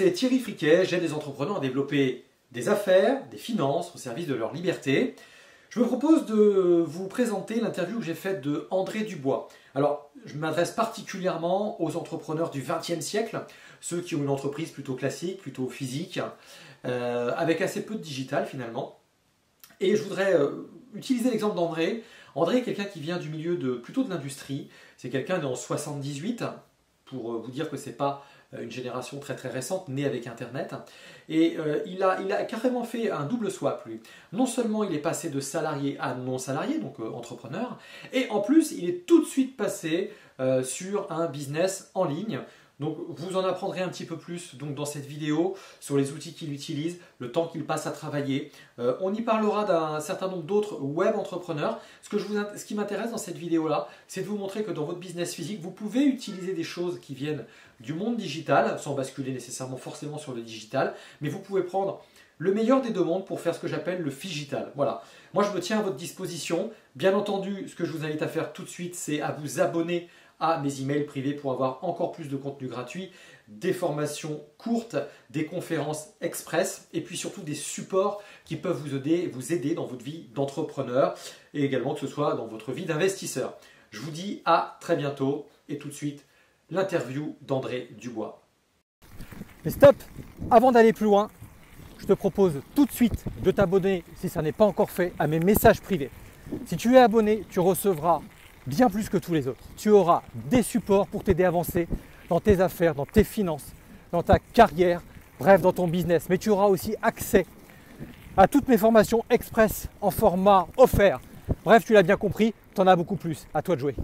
c'est Thierry Friquet, j'aide les entrepreneurs à développer des affaires, des finances au service de leur liberté. Je me propose de vous présenter l'interview que j'ai faite de André Dubois. Alors, je m'adresse particulièrement aux entrepreneurs du XXe siècle, ceux qui ont une entreprise plutôt classique, plutôt physique, euh, avec assez peu de digital finalement. Et je voudrais euh, utiliser l'exemple d'André. André est quelqu'un qui vient du milieu de plutôt de l'industrie. C'est quelqu'un né en 78, pour euh, vous dire que c'est pas une génération très très récente, née avec Internet. Et il, a, il a carrément fait un double swap, lui. Non seulement il est passé de salarié à non salarié, donc entrepreneur, et en plus il est tout de suite passé sur un business en ligne donc vous en apprendrez un petit peu plus donc, dans cette vidéo sur les outils qu'il utilise, le temps qu'il passe à travailler. Euh, on y parlera d'un certain nombre d'autres web entrepreneurs. Ce, ce qui m'intéresse dans cette vidéo-là, c'est de vous montrer que dans votre business physique, vous pouvez utiliser des choses qui viennent du monde digital, sans basculer nécessairement forcément sur le digital, mais vous pouvez prendre le meilleur des deux mondes pour faire ce que j'appelle le digital. Voilà. Moi, je me tiens à votre disposition. Bien entendu, ce que je vous invite à faire tout de suite, c'est à vous abonner à mes emails privés pour avoir encore plus de contenu gratuit, des formations courtes, des conférences express et puis surtout des supports qui peuvent vous aider, vous aider dans votre vie d'entrepreneur et également que ce soit dans votre vie d'investisseur. Je vous dis à très bientôt et tout de suite l'interview d'André Dubois. Mais stop Avant d'aller plus loin, je te propose tout de suite de t'abonner, si ça n'est pas encore fait, à mes messages privés. Si tu es abonné, tu recevras bien plus que tous les autres. Tu auras des supports pour t'aider à avancer dans tes affaires, dans tes finances, dans ta carrière, bref, dans ton business. Mais tu auras aussi accès à toutes mes formations express en format offert. Bref, tu l'as bien compris, tu en as beaucoup plus. À toi de jouer.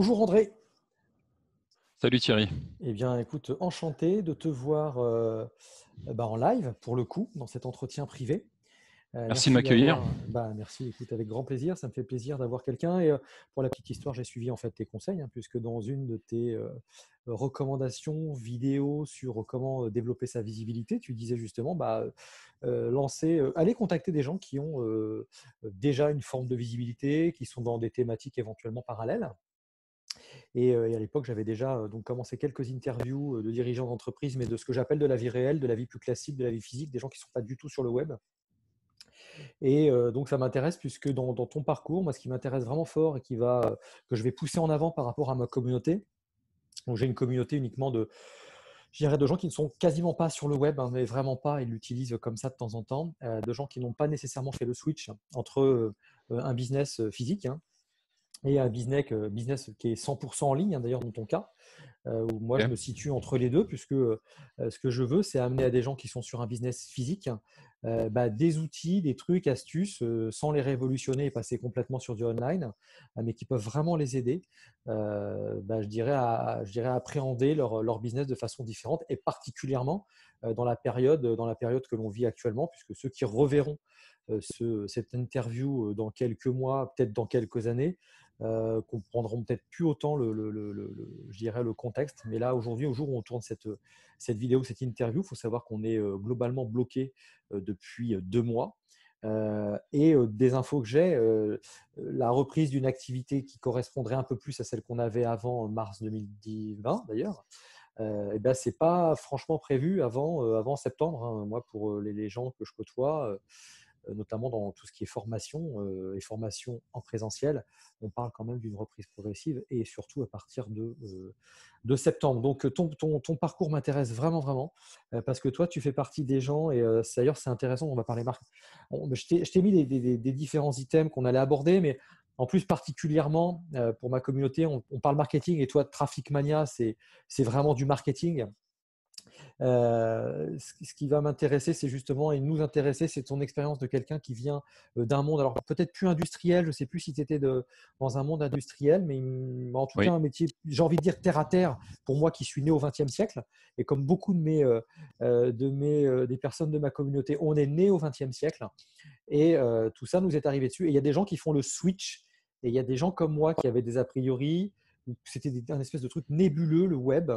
Bonjour André. Salut Thierry. Eh bien, écoute, enchanté de te voir euh, bah, en live pour le coup dans cet entretien privé. Euh, merci, de m'accueillir. Bah, merci, écoute, avec grand plaisir. Ça me fait plaisir d'avoir quelqu'un. Et euh, pour la petite histoire, j'ai suivi en fait tes conseils, hein, puisque dans une de tes euh, recommandations vidéo sur comment développer sa visibilité, tu disais justement, bah, lancer, aller contacter des gens qui ont déjà une forme de visibilité, qui sont dans des thématiques éventuellement parallèles. Et, à l'époque, j'avais déjà donc commencé quelques interviews de dirigeants d'entreprise, mais de ce que j'appelle de la vie réelle, de la vie plus classique, de la vie physique, des gens qui ne sont pas du tout sur le web. Et donc, ça m'intéresse puisque dans, ton parcours, moi, ce qui m'intéresse vraiment fort et qui va, que je vais pousser en avant par rapport à ma communauté, donc j'ai une communauté uniquement de, je dirais, de gens qui ne sont quasiment pas sur le web, hein, mais vraiment pas, ils l'utilisent comme ça de temps en temps, de gens qui n'ont pas nécessairement fait le switch entre un business physique hein, et un business, business qui est 100% en ligne, hein, d'ailleurs dans ton cas, où moi je me situe entre les deux, puisque ce que je veux, c'est amener à des gens qui sont sur un business physique euh, bah, des outils, des trucs, astuces, euh, sans les révolutionner et passer complètement sur du online, euh, mais qui peuvent vraiment les aider, bah, je, dirais à, je dirais appréhender leur, leur, business de façon différente et particulièrement dans la période, dans la période que l'on vit actuellement, puisque ceux qui reverront ce, cette interview dans quelques mois, peut-être dans quelques années, euh, comprendront peut-être plus autant le, je dirais le contexte. Mais là, aujourd'hui, au jour où on tourne cette, cette vidéo, cette interview, il faut savoir qu'on est euh, globalement bloqué euh, depuis deux mois. et des infos que j'ai, la reprise d'une activité qui correspondrait un peu plus à celle qu'on avait avant mars 2020 d'ailleurs, euh, et ben c'est pas franchement prévu avant, avant septembre. Hein. Moi, pour les, les, gens que je côtoie, euh, notamment dans tout ce qui est formation euh, et formation en présentiel, on parle quand même d'une reprise progressive et surtout à partir de, euh, septembre. Donc ton, parcours m'intéresse vraiment, vraiment, parce que toi, tu fais partie des gens, et d'ailleurs c'est intéressant, on va parler marque. Je t'ai mis des, des, différents items qu'on allait aborder, mais en plus, particulièrement pour ma communauté, on, on, parle marketing et toi, Traffic Mania, c'est vraiment du marketing. Euh, ce qui va m'intéresser, c'est justement, et nous intéresser, c'est ton expérience de quelqu'un qui vient euh, d'un monde, alors peut-être plus industriel, je ne sais plus si tu étais de, dans un monde industriel, mais en tout cas un métier, j'ai envie de dire terre à terre, pour moi qui suis né au XXe siècle, et comme beaucoup de mes, euh, de mes des personnes de ma communauté, on est né au XXe siècle, et tout ça nous est arrivé dessus. Et il y a des gens qui font le switch, et il y a des gens comme moi qui avaient des a priori, c'était un espèce de truc nébuleux, le web,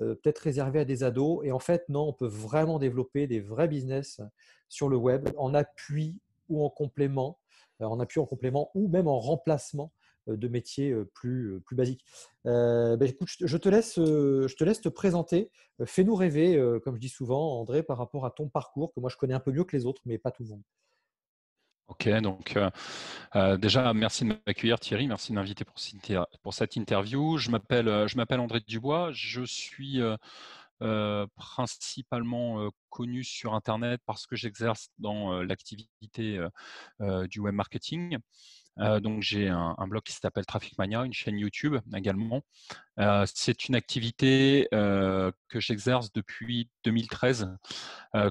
euh, peut-être réservé à des ados. Et en fait, non, on peut vraiment développer des vrais business sur le web en appui ou en complément, euh, en appui en complément ou même en remplacement de métiers plus, basiques. Ben, je te, laisse, je te laisse te présenter. Fais-nous rêver, comme je dis souvent, André, par rapport à ton parcours, que moi je connais un peu mieux que les autres, mais pas tout le monde. Ok, donc déjà merci de m'accueillir Thierry, merci de m'inviter pour, cette interview. Je m'appelle je m'appelle André Dubois, je suis principalement connu sur Internet parce que j'exerce dans l'activité du web marketing. donc j'ai un, blog qui s'appelle Traffic Mania, une chaîne YouTube également. C'est une activité que j'exerce depuis 2013.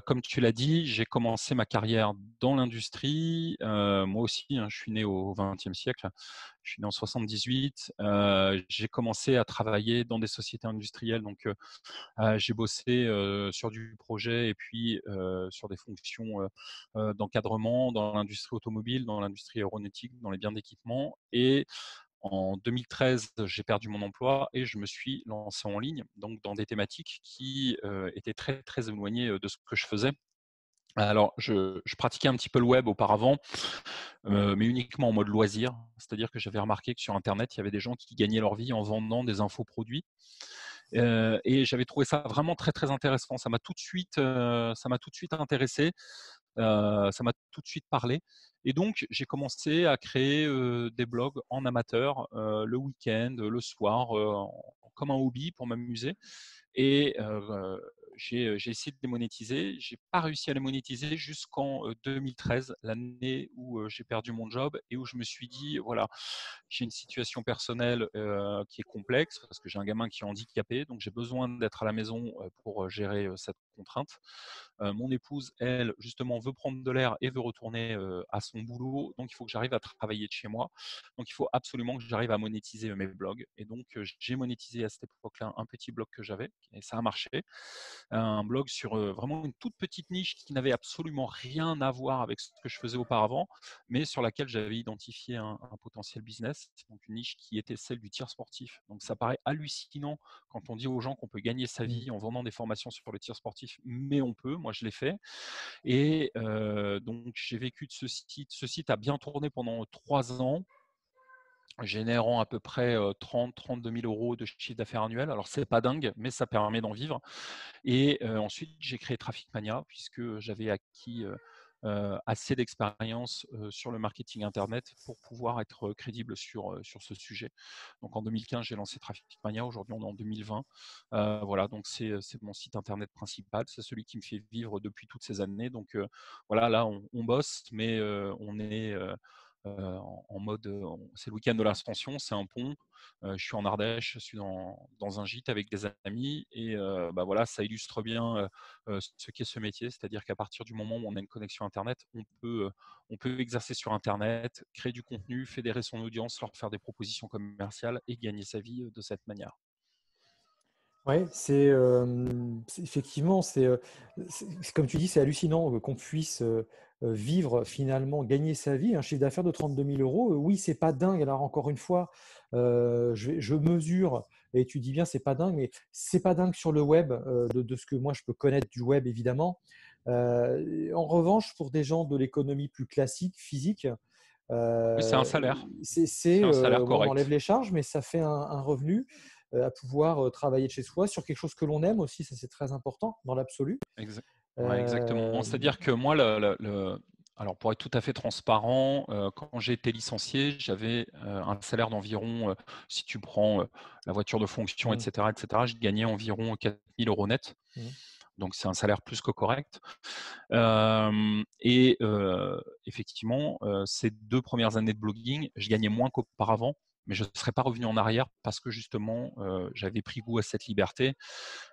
comme tu l'as dit, j'ai commencé ma carrière dans l'industrie. moi aussi, hein, je suis né au XXe siècle. Je suis né en 78. j'ai commencé à travailler dans des sociétés industrielles. Donc j'ai bossé sur du projet et puis sur des fonctions d'encadrement dans l'industrie automobile, dans l'industrie aéronautique, dans les biens d'équipement. Et en 2013, j'ai perdu mon emploi et je me suis lancé en ligne, donc dans des thématiques qui étaient très très éloignées de ce que je faisais. Alors, je, pratiquais un petit peu le web auparavant, mais uniquement en mode loisir. C'est-à-dire que j'avais remarqué que sur Internet, il y avait des gens qui gagnaient leur vie en vendant des infoproduits. et j'avais trouvé ça vraiment très très intéressant. Ça m'a tout de suite, ça m'a tout de suite intéressé. Ça m'a tout de suite parlé. Et donc, j'ai commencé à créer des blogs en amateur le week-end, le soir, comme un hobby pour m'amuser. Et j'ai essayé de les monétiser. J'ai pas réussi à les monétiser jusqu'en 2013, l'année où j'ai perdu mon job et où je me suis dit voilà, j'ai une situation personnelle qui est complexe parce que j'ai un gamin qui est handicapé, donc j'ai besoin d'être à la maison pour gérer cette contrainte. mon épouse, elle, justement, veut prendre de l'air et veut retourner à son boulot, donc il faut que j'arrive à travailler de chez moi. Donc il faut absolument que j'arrive à monétiser mes blogs. Et donc j'ai monétisé à cette époque-là un petit blog que j'avais et ça a marché un blog sur vraiment une toute petite niche qui n'avait absolument rien à voir avec ce que je faisais auparavant, mais sur laquelle j'avais identifié un, potentiel business, donc une niche qui était celle du tir sportif. Donc ça paraît hallucinant quand on dit aux gens qu'on peut gagner sa mmh. vie en vendant des formations sur le tir sportif, mais on peut, moi je l'ai fait. Et donc j'ai vécu de ce site. Ce site a bien tourné pendant trois ans générant à peu près 30-32 000 euros de chiffre d'affaires annuel. Alors, c'est pas dingue, mais ça permet d'en vivre. Et ensuite, j'ai créé Traffic Mania, puisque j'avais acquis assez d'expérience sur le marketing Internet pour pouvoir être crédible sur, sur ce sujet. Donc, en 2015, j'ai lancé Traffic Mania. Aujourd'hui, on est en 2020. voilà, donc c'est mon site Internet principal. C'est celui qui me fait vivre depuis toutes ces années. Donc, voilà, là, on, on bosse, mais on est euh, en, mode, euh, c'est le week-end de l'ascension, c'est un pont. Euh, je suis en Ardèche, je suis dans, un gîte avec des amis et bah voilà, ça illustre bien ce qu'est ce métier, c'est-à-dire qu'à partir du moment où on a une connexion Internet, on peut, on peut exercer sur Internet, créer du contenu, fédérer son audience, leur faire des propositions commerciales et gagner sa vie de cette manière. Oui, c'est effectivement, c'est comme tu dis, c'est hallucinant qu'on puisse vivre finalement, gagner sa vie, un chiffre d'affaires de 32 000 euros. Oui, c'est pas dingue. Alors encore une fois, je, mesure et tu dis bien, c'est pas dingue, mais c'est pas dingue sur le web de, ce que moi je peux connaître du web évidemment. en revanche, pour des gens de l'économie plus classique, physique, c'est un salaire. C'est un salaire correct. On enlève les charges, mais ça fait un revenu. Euh, à pouvoir euh, travailler de chez soi sur quelque chose que l'on aime aussi, ça c'est très important dans l'absolu. exactement. C'est-à-dire que moi, le, alors pour être tout à fait transparent, euh, quand j'ai été licencié, j'avais un salaire d'environ, si tu prends la voiture de fonction, etc., mmh. etc., je gagnais environ 4000 euros net. Mmh. Donc c'est un salaire plus que correct. et effectivement, ces deux premières années de blogging, je gagnais moins qu'auparavant mais je ne serais pas revenu en arrière parce que justement, euh, j'avais pris goût à cette liberté,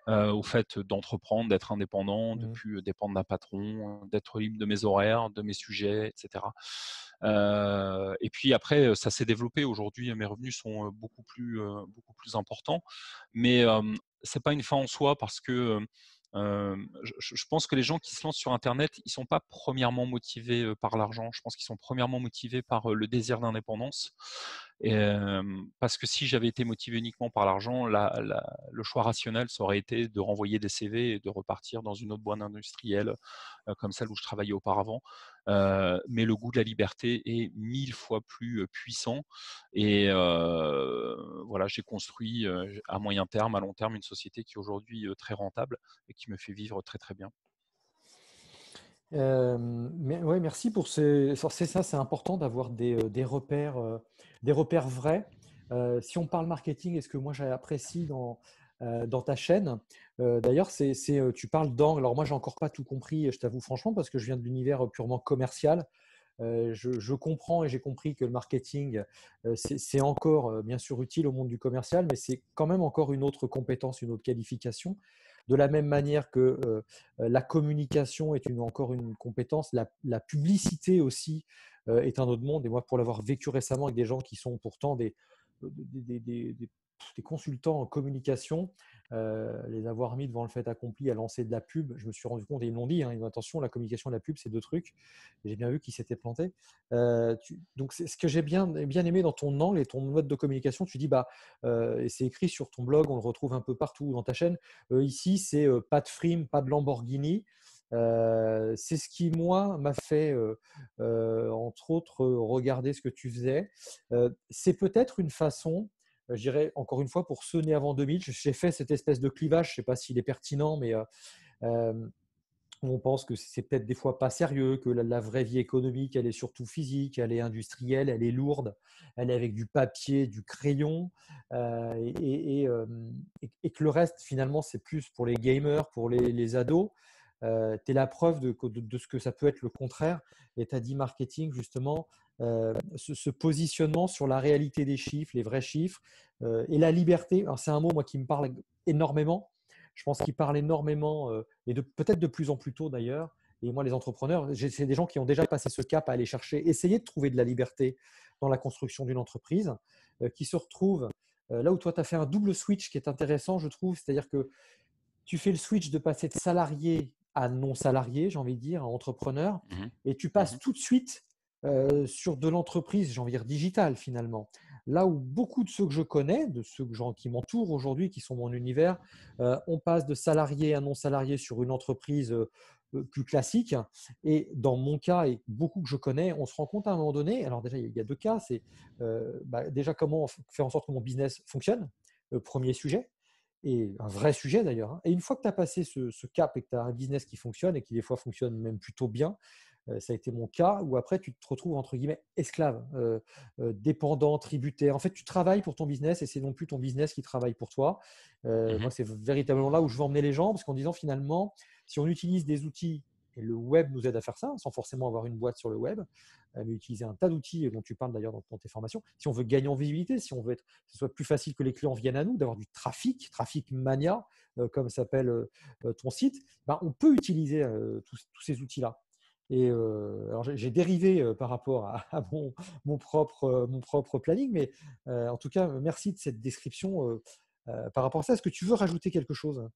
euh, au fait d'entreprendre, d'être indépendant, de ne mmh. plus dépendre d'un patron, d'être libre de mes horaires, de mes sujets, etc. Euh, et puis après, ça s'est développé. Aujourd'hui, mes revenus sont beaucoup plus, beaucoup plus importants, mais c'est pas une fin en soi parce que je, pense que les gens qui se lancent sur Internet, ils ne sont pas premièrement motivés par l'argent. Je pense qu'ils sont premièrement motivés par le désir d'indépendance parce que si j'avais été motivé uniquement par l'argent, le choix rationnel, ça aurait été de renvoyer des CV et de repartir dans une autre boîte industrielle comme celle où je travaillais auparavant. mais le goût de la liberté est mille fois plus puissant. Et voilà, j'ai construit à moyen terme, à long terme, une société qui est aujourd'hui très rentable et qui me fait vivre très très bien. Mais, ouais, merci pour ces. C'est ça, c'est important d'avoir des, des, repères, des repères vrais. si on parle marketing, est-ce que moi j'apprécie dans, dans ta chaîne? D'ailleurs, c'est, tu parles d'angle. Alors moi, j'ai encore pas tout compris, je t'avoue franchement, parce que je viens de l'univers purement commercial. Je, comprends et j'ai compris que le marketing, c'est encore bien sûr utile au monde du commercial, mais c'est quand même encore une autre compétence, une autre qualification. De la même manière que la communication est encore une compétence, la, publicité aussi est un autre monde. Et moi, pour l'avoir vécu récemment avec des gens qui sont pourtant des, des consultants en communication, euh, les avoir mis devant le fait accompli à lancer de la pub, je me suis rendu compte, et ils dit, hein, attention, la communication et la pub, c'est deux trucs. J'ai bien vu qu'ils s'étaient plantés. Euh, donc, ce que j'ai bien, bien aimé dans ton angle et ton mode de communication, tu dis, bah, euh, et c'est écrit sur ton blog, on le retrouve un peu partout dans ta chaîne. ici, c'est pas de frime, pas de Lamborghini. c'est ce qui, moi, m'a fait, entre autres, regarder ce que tu faisais. c'est peut-être une façon je dirais encore une fois, pour ceux nés avant 2000, j'ai fait cette espèce de clivage, je ne sais pas s'il est pertinent, mais euh, euh, on pense que c'est peut-être des fois pas sérieux, que la, vraie vie économique, elle est surtout physique, elle est industrielle, elle est lourde, elle est avec du papier, du crayon, et, que le reste, finalement, c'est plus pour les gamers, pour les, ados. tu es la preuve de, de, ce que ça peut être le contraire. Et tu as dit marketing, justement, euh, ce, positionnement sur la réalité des chiffres, les vrais chiffres, euh, et la liberté. C'est un mot moi qui me parle énormément. Je pense qu'il parle énormément, euh, et peut-être de plus en plus tôt d'ailleurs. Et moi, les entrepreneurs, c'est des gens qui ont déjà passé ce cap à aller chercher, essayer de trouver de la liberté dans la construction d'une entreprise, qui se retrouvent là où toi, tu as fait un double switch qui est intéressant, je trouve. C'est-à-dire que tu fais le switch de passer de salarié à non salarié, j'ai envie de dire, à entrepreneur, mmh et tu passes mmh tout de suite euh, sur de l'entreprise, j'ai envie de dire digitale finalement. Là où beaucoup de ceux que je connais, de ceux qui m'entourent aujourd'hui, qui sont mon univers, euh, on passe de salarié à non salarié sur une entreprise euh, plus classique. Et dans mon cas, et beaucoup que je connais, on se rend compte à un moment donné, alors déjà il y a deux cas, c'est bah, déjà comment faire en sorte que mon business fonctionne, le premier sujet, et un vrai sujet d'ailleurs. Hein. Et une fois que tu as passé ce, ce, cap et que tu as un business qui fonctionne et qui des fois fonctionne même plutôt bien, ça a été mon cas, où après tu te retrouves entre guillemets esclave, euh, euh, dépendant, tributaire. En fait, tu travailles pour ton business et c'est non plus ton business qui travaille pour toi. Mmh moi, c'est véritablement là où je veux emmener les gens, parce qu'en disant finalement, si on utilise des outils, et le web nous aide à faire ça, sans forcément avoir une boîte sur le web, mais utiliser un tas d'outils dont tu parles d'ailleurs dans, tes formations. Si on veut gagner en visibilité, si on veut être, que ce soit plus facile que les clients viennent à nous, d'avoir du trafic, trafic mania, comme s'appelle ton site, ben, on peut utiliser tous, ces outils-là. Et j'ai dérivé par rapport à, mon, propre, mon propre planning, mais en tout cas, merci de cette description par rapport à ça. Est-ce que tu veux rajouter quelque chose?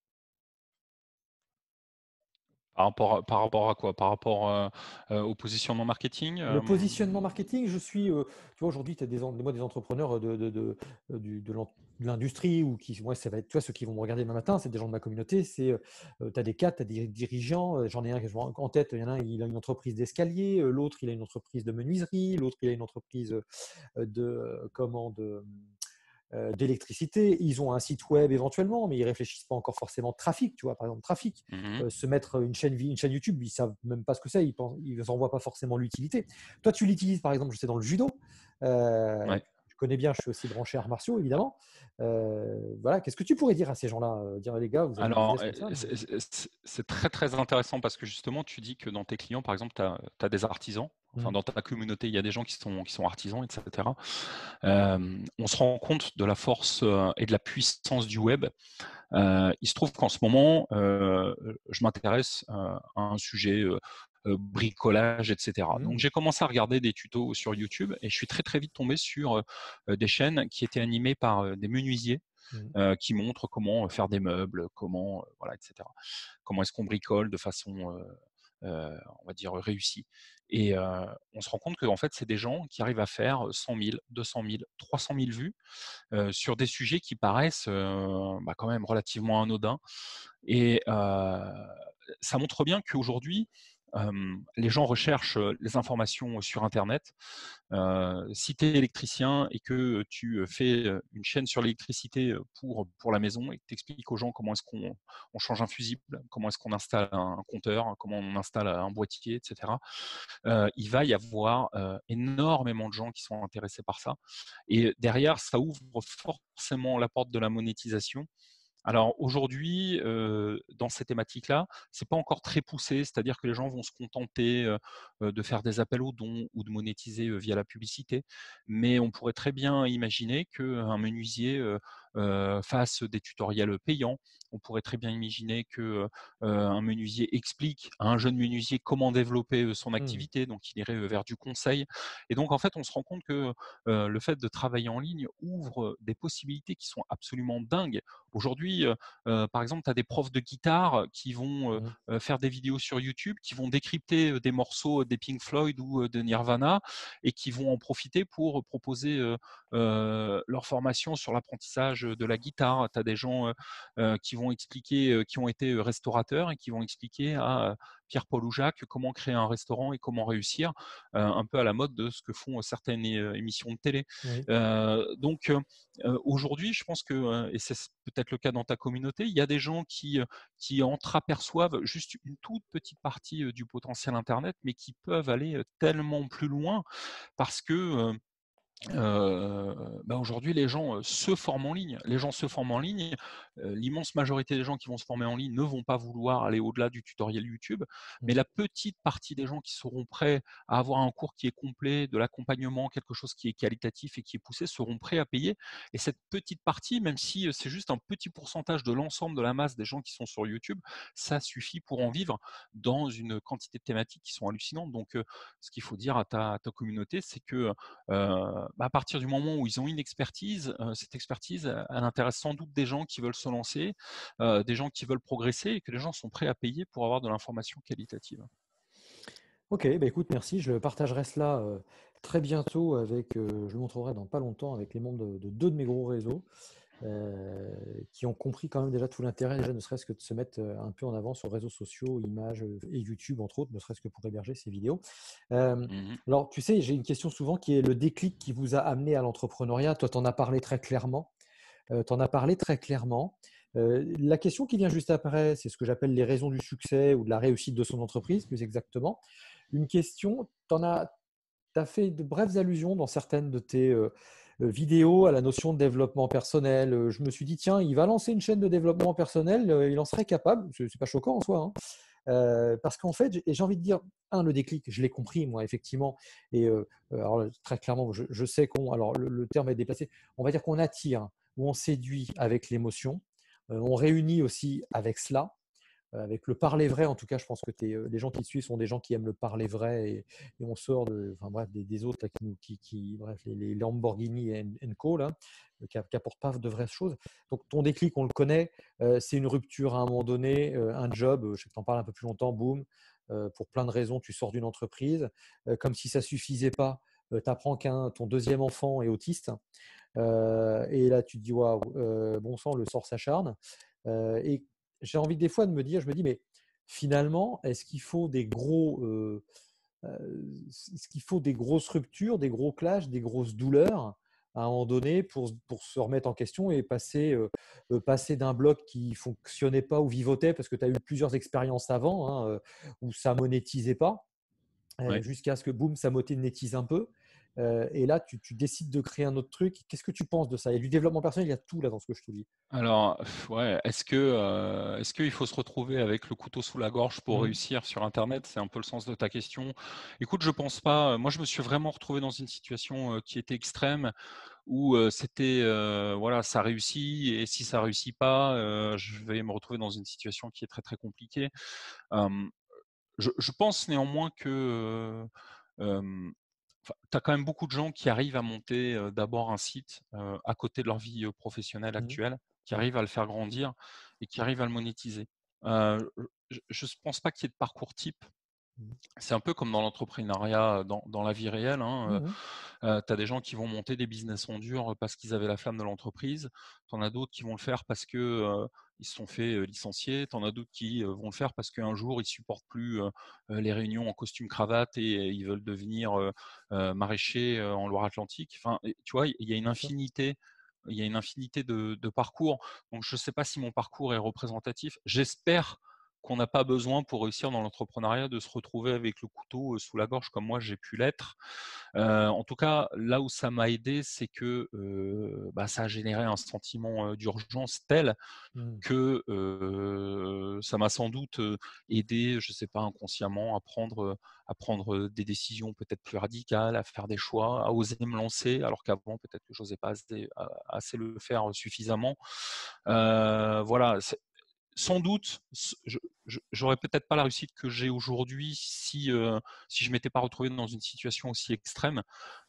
Par rapport, à, par rapport à quoi? Par rapport au positionnement marketing Le positionnement marketing, je suis. tu vois, aujourd'hui, tu as des, moi, des entrepreneurs de, de, de, de l'industrie ou qui. Moi, ça va être. Tu vois, ceux qui vont me regarder demain matin, c'est des gens de ma communauté. C'est, tu as des cadres, tu as des dirigeants. J'en ai un en tête. Il y en a un, il a une entreprise d'escalier. L'autre, il a une entreprise de menuiserie. L'autre, il a une entreprise de. Comment de euh, d'électricité. Ils ont un site web éventuellement, mais ils réfléchissent pas encore forcément trafic. Tu vois, par exemple, trafic. Mmh euh, se mettre une chaîne, une chaîne YouTube, ils savent même pas ce que c'est. Ils n'en voient pas forcément l'utilité. Toi, tu l'utilises, par exemple, je sais dans le judo. Euh, je connais bien, je suis aussi branché arts martiaux, évidemment. voilà, qu'est-ce que tu pourrais dire à ces gens-là Dire les gars, vous avez Alors, c'est très très intéressant parce que justement, tu dis que dans tes clients, par exemple, tu as, des artisans Enfin, mmh. dans ta communauté, il y a des gens qui sont, qui sont artisans, etc. on se rend compte de la force et de la puissance du web. il se trouve qu'en ce moment, je m'intéresse à un sujet bricolage, etc. Donc mmh. j'ai commencé à regarder des tutos sur YouTube et je suis très très vite tombé sur des chaînes qui étaient animées par des menuisiers. Mmh. qui montrent comment faire des meubles, comment voilà, etc. Comment est-ce qu'on bricole de façon on va dire, réussis. Et on se rend compte que en fait, c'est des gens qui arrivent à faire 100 000, 200 000, 300 000 vues sur des sujets qui paraissent bah, quand même relativement anodins. Et ça montre bien qu'aujourd'hui, les gens recherchent les informations sur Internet. si tu es électricien et que tu fais une chaîne sur l'électricité pour, pour la maison et que tu expliques aux gens comment est-ce qu'on on change un fusible, comment est-ce qu'on installe un compteur, comment on installe un boîtier, etc., il va y avoir énormément de gens qui sont intéressés par ça. Et derrière, ça ouvre forcément la porte de la monétisation alors aujourd'hui, dans ces thématiques-là, c'est pas encore très poussé, c'est-à-dire que les gens vont se contenter de faire des appels aux dons ou de monétiser via la publicité. Mais on pourrait très bien imaginer qu'un menuisier fasse des tutoriels payants. On pourrait très bien imaginer que un menuisier explique à un jeune menuisier comment développer son mmh. activité, donc il irait vers du conseil. Et donc en fait, on se rend compte que le fait de travailler en ligne ouvre des possibilités qui sont absolument dingues. Aujourd'hui, par exemple, tu as des profs de guitare qui vont mmh. faire des vidéos sur YouTube, qui vont décrypter des morceaux des Pink Floyd ou de Nirvana et qui vont en profiter pour proposer leur formation sur l'apprentissage de la guitare. Tu as des gens qui vont expliquer, qui ont été restaurateurs et qui vont expliquer à Pierre-Paul ou Jacques comment créer un restaurant et comment réussir, un peu à la mode de ce que font certaines émissions de télé. donc aujourd'hui, je pense que, et c'est peut-être le cas dans ta communauté, il y a des gens qui, qui entreaperçoivent juste une toute petite partie du potentiel Internet, mais qui peuvent aller tellement plus loin parce que bah, aujourd'hui, les gens se forment en ligne. Les gens se forment en ligne. L'immense majorité des gens qui vont se former en ligne ne vont pas vouloir aller au-delà du tutoriel YouTube. Mais mmh. la petite partie des gens qui seront prêts à avoir un cours qui est complet, de l'accompagnement, quelque chose qui est qualitatif et qui est poussé, seront prêts à payer. Et cette petite partie, même si c'est juste un petit pourcentage de l'ensemble de la masse des gens qui sont sur YouTube, ça suffit pour en vivre dans une quantité de thématiques qui sont hallucinantes. Donc, ce qu'il faut dire à ta, à ta communauté, c'est que à partir du moment où ils ont une expertise, cette expertise, elle intéresse sans doute des gens qui veulent se lancer, des gens qui veulent progresser et que les gens sont prêts à payer pour avoir de l'information qualitative. Ok, bah écoute, merci. Je partagerai cela très bientôt avec, je le montrerai dans pas longtemps avec les membres de deux de mes gros réseaux. Euh, qui ont compris quand même déjà tout l'intérêt, déjà ne serait-ce que de se mettre euh, un peu en avant sur les réseaux sociaux, images euh, et YouTube, entre autres, ne serait-ce que pour héberger ces vidéos. Mmh alors, tu sais, j'ai une question souvent qui est le déclic qui vous a amené à l'entrepreneuriat. Toi, tu en as parlé très clairement. tu en as parlé très clairement. la question qui vient juste après, c'est ce que j'appelle les raisons du succès ou de la réussite de son entreprise, plus exactement. Une question, tu as, as, fait de brèves allusions dans certaines de tes euh, vidéo à la notion de développement personnel. Euh, je me suis dit, tiens, il va lancer une chaîne de développement personnel, euh, il en serait capable. Ce n'est pas choquant en soi. Hein. parce qu'en fait, j'ai envie de dire, un, le déclic, je l'ai compris, moi, effectivement. Et très clairement, je, sais qu'on, alors le, terme est déplacé, on va dire qu'on attire ou on séduit avec l'émotion. on réunit aussi avec cela. Euh, avec le parler vrai, en tout cas, je pense que euh, les gens qui te suivent sont des gens qui aiment le parler vrai et, on sort bref, des, autres qui, bref, les, Lamborghini et Co, là, euh, qui n'apportent pas de vraies choses. Donc, ton déclic, on le connaît, c'est une rupture à un moment donné, un job, je sais que tu en parles un peu plus longtemps, boum, pour plein de raisons, tu sors d'une entreprise, comme si ça suffisait pas, tu apprends qu'un ton deuxième enfant est autiste, et là tu te dis waouh, bon sang, le sort s'acharne. J'ai envie des fois de me dire, je me dis, mais finalement, est-ce qu'il faut des gros, euh, euh, ce qu'il faut des grosses ruptures, des gros clashs, des grosses douleurs à un moment donné pour, pour se remettre en question et passer, euh, passer d'un bloc qui fonctionnait pas ou vivotait parce que tu as eu plusieurs expériences avant hein, où ça monétisait pas jusqu'à ce que boum, ça monétise un peu. Euh, et là, tu, décides de créer un autre truc. Qu'est-ce que tu penses de ça? Il y a du développement personnel, il y a tout là dans ce que je te dis. Alors, ouais, est-ce que euh, est-ce qu'il faut se retrouver avec le couteau sous la gorge pour mmh. réussir sur Internet? C'est un peu le sens de ta question. Écoute, je pense pas. Moi, je me suis vraiment retrouvé dans une situation euh, qui était extrême où c'était voilà, ça réussit et si ça réussit pas, je vais me retrouver dans une situation qui est très très compliquée. Je, je, pense néanmoins que tu as quand même beaucoup de gens qui arrivent à monter d'abord un site à côté de leur vie professionnelle mmh actuelle, qui arrivent à le faire grandir et qui arrivent à le monétiser. je ne pense pas qu'il y ait de parcours type. C'est un peu comme dans l'entrepreneuriat, dans, dans, la vie réelle. Hein, mmh tu as des gens qui vont monter des business en dur parce qu'ils avaient la flamme de l'entreprise. Tu en as d'autres qui vont le faire parce que ils se sont fait licencier. Tu en as d'autres qui vont le faire parce qu'un jour, ils supportent plus les réunions en costume cravate et ils veulent devenir maraîchers en Loire-Atlantique. Enfin, tu vois, il y a une infinité. Il y a une infinité de, de parcours. Donc, je ne sais pas si mon parcours est représentatif. J'espère qu'on n'a pas besoin pour réussir dans l'entrepreneuriat de se retrouver avec le couteau sous la gorge comme moi j'ai pu l'être. en tout cas, là où ça m'a aidé, c'est que bah, ça a généré un sentiment d'urgence tel mmh. que ça m'a sans doute aidé, je ne sais pas, inconsciemment à prendre, à prendre des décisions peut-être plus radicales, à faire des choix, à oser me lancer, alors qu'avant peut-être que je n'osais pas assez, assez, le faire suffisamment. voilà, sans doute, j'aurais peut-être pas la réussite que j'ai aujourd'hui si, euh, si je m'étais pas retrouvé dans une situation aussi extrême.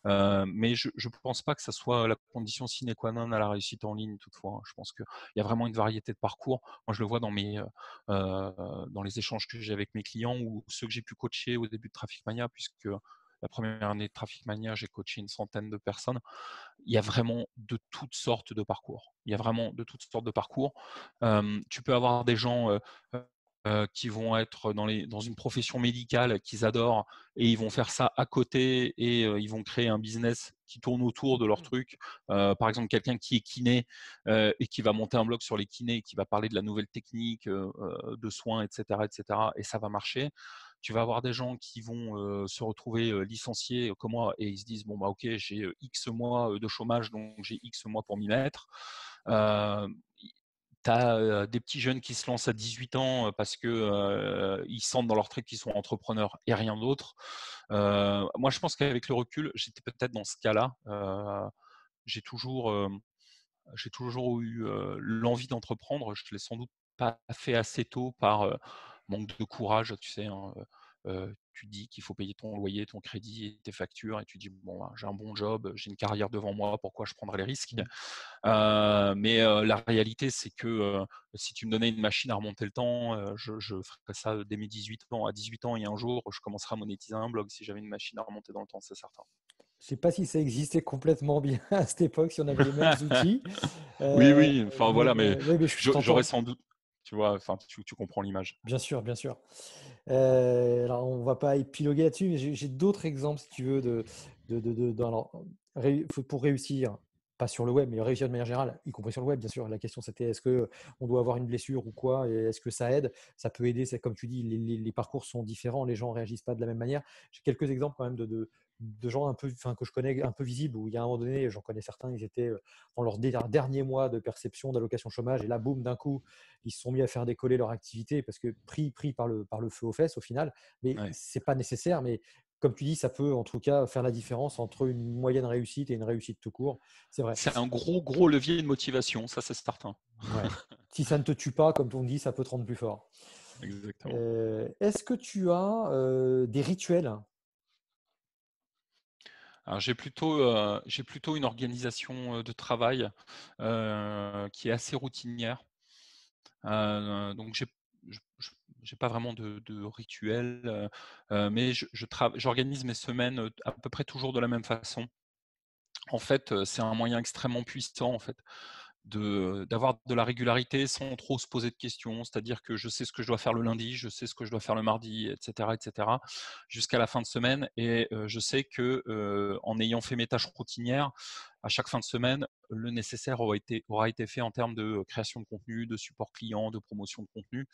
Euh, mais je ne pense pas que ça soit la condition sine qua non à la réussite en ligne toutefois. Hein. Je pense qu'il y a vraiment une variété de parcours. Moi, je le vois dans, mes, euh, dans les échanges que j'ai avec mes clients ou ceux que j'ai pu coacher au début de Traffic Mania, puisque la première année de Traffic Mania, j'ai coaché une centaine de personnes. Il y a vraiment de toutes sortes de parcours. Il y a vraiment de toutes sortes de parcours. tu peux avoir des gens qui vont être dans, les, dans, une profession médicale qu'ils adorent et ils vont faire ça à côté et ils vont créer un business qui tourne autour de leur mmh. truc. par exemple, quelqu'un qui est kiné et qui va monter un blog sur les kinés, qui va parler de la nouvelle technique de soins, etc., etc. Et ça va marcher tu vas avoir des gens qui vont se retrouver licenciés comme moi et ils se disent bon bah ok j'ai X mois de chômage donc j'ai X mois pour m'y mettre. tu as des petits jeunes qui se lancent à 18 ans parce que ils sentent dans leur trait qu'ils sont entrepreneurs et rien d'autre. moi, je pense qu'avec le recul, j'étais peut-être dans ce cas-là. j'ai toujours, j'ai toujours eu l'envie d'entreprendre. Je l'ai sans doute pas fait assez tôt par manque de courage, tu sais. Hein, tu dis qu'il faut payer ton loyer, ton crédit et tes factures, et tu dis bon, bah, j'ai un bon job, j'ai une carrière devant moi, pourquoi je prendrais les risques? Mmh. Mais la réalité, c'est que si tu me donnais une machine à remonter le temps, je, ferais ça dès mes 18 ans. À 18 ans, a un jour, je commencerai à monétiser un blog si j'avais une machine à remonter dans le temps, c'est certain. Je ne sais pas si ça existait complètement bien à cette époque, si on avait les mêmes outils. oui, oui, enfin voilà, mais j'aurais sans doute, tu vois, enfin, tu, comprends l'image. Bien sûr, bien sûr. Euh, alors, on ne va pas épiloguer là-dessus, mais j'ai d'autres exemples, si tu veux, de, de, de, alors, pour réussir, pas sur le web, mais réussir de manière générale, y compris sur le web, bien sûr. La question, c'était est-ce qu'on doit avoir une blessure ou quoi Est-ce que ça aide? Ça peut aider. Comme tu dis, les, parcours sont différents, les gens ne réagissent pas de la même manière. J'ai quelques exemples quand même de gens un peu, enfin, que je connais un peu visibles, où il y a un moment donné, j'en connais certains, ils étaient dans leur dernier mois de perception d'allocation chômage, et là, boum, d'un coup, ils se sont mis à faire décoller leur activité parce que pris, pris par, le, par le feu aux fesses au final. Mais ce c'est pas nécessaire, mais comme tu dis, ça peut en tout cas faire la différence entre une moyenne réussite et une réussite tout court. C'est vrai. C'est un gros, gros levier de motivation, ça c'est certain. si ça ne te tue pas, comme on dit, ça peut te rendre plus fort. Exactement. Euh, est-ce que tu as euh, des rituels j'ai plutôt, euh, j'ai plutôt une organisation de travail qui est assez routinière. donc j'ai n'ai pas vraiment de, rituel, mais j'organise mes semaines à peu près toujours de la même façon. En fait, c'est un moyen extrêmement puissant en fait d'avoir de, la régularité sans trop se poser de questions, c'est-à-dire que je sais ce que je dois faire le lundi, je sais ce que je dois faire le mardi, etc., etc., jusqu'à la fin de semaine, et je sais que en ayant fait mes tâches routinières, à chaque fin de semaine, le nécessaire aura été, aura été fait en termes de création de contenu, de support client, de promotion de contenu.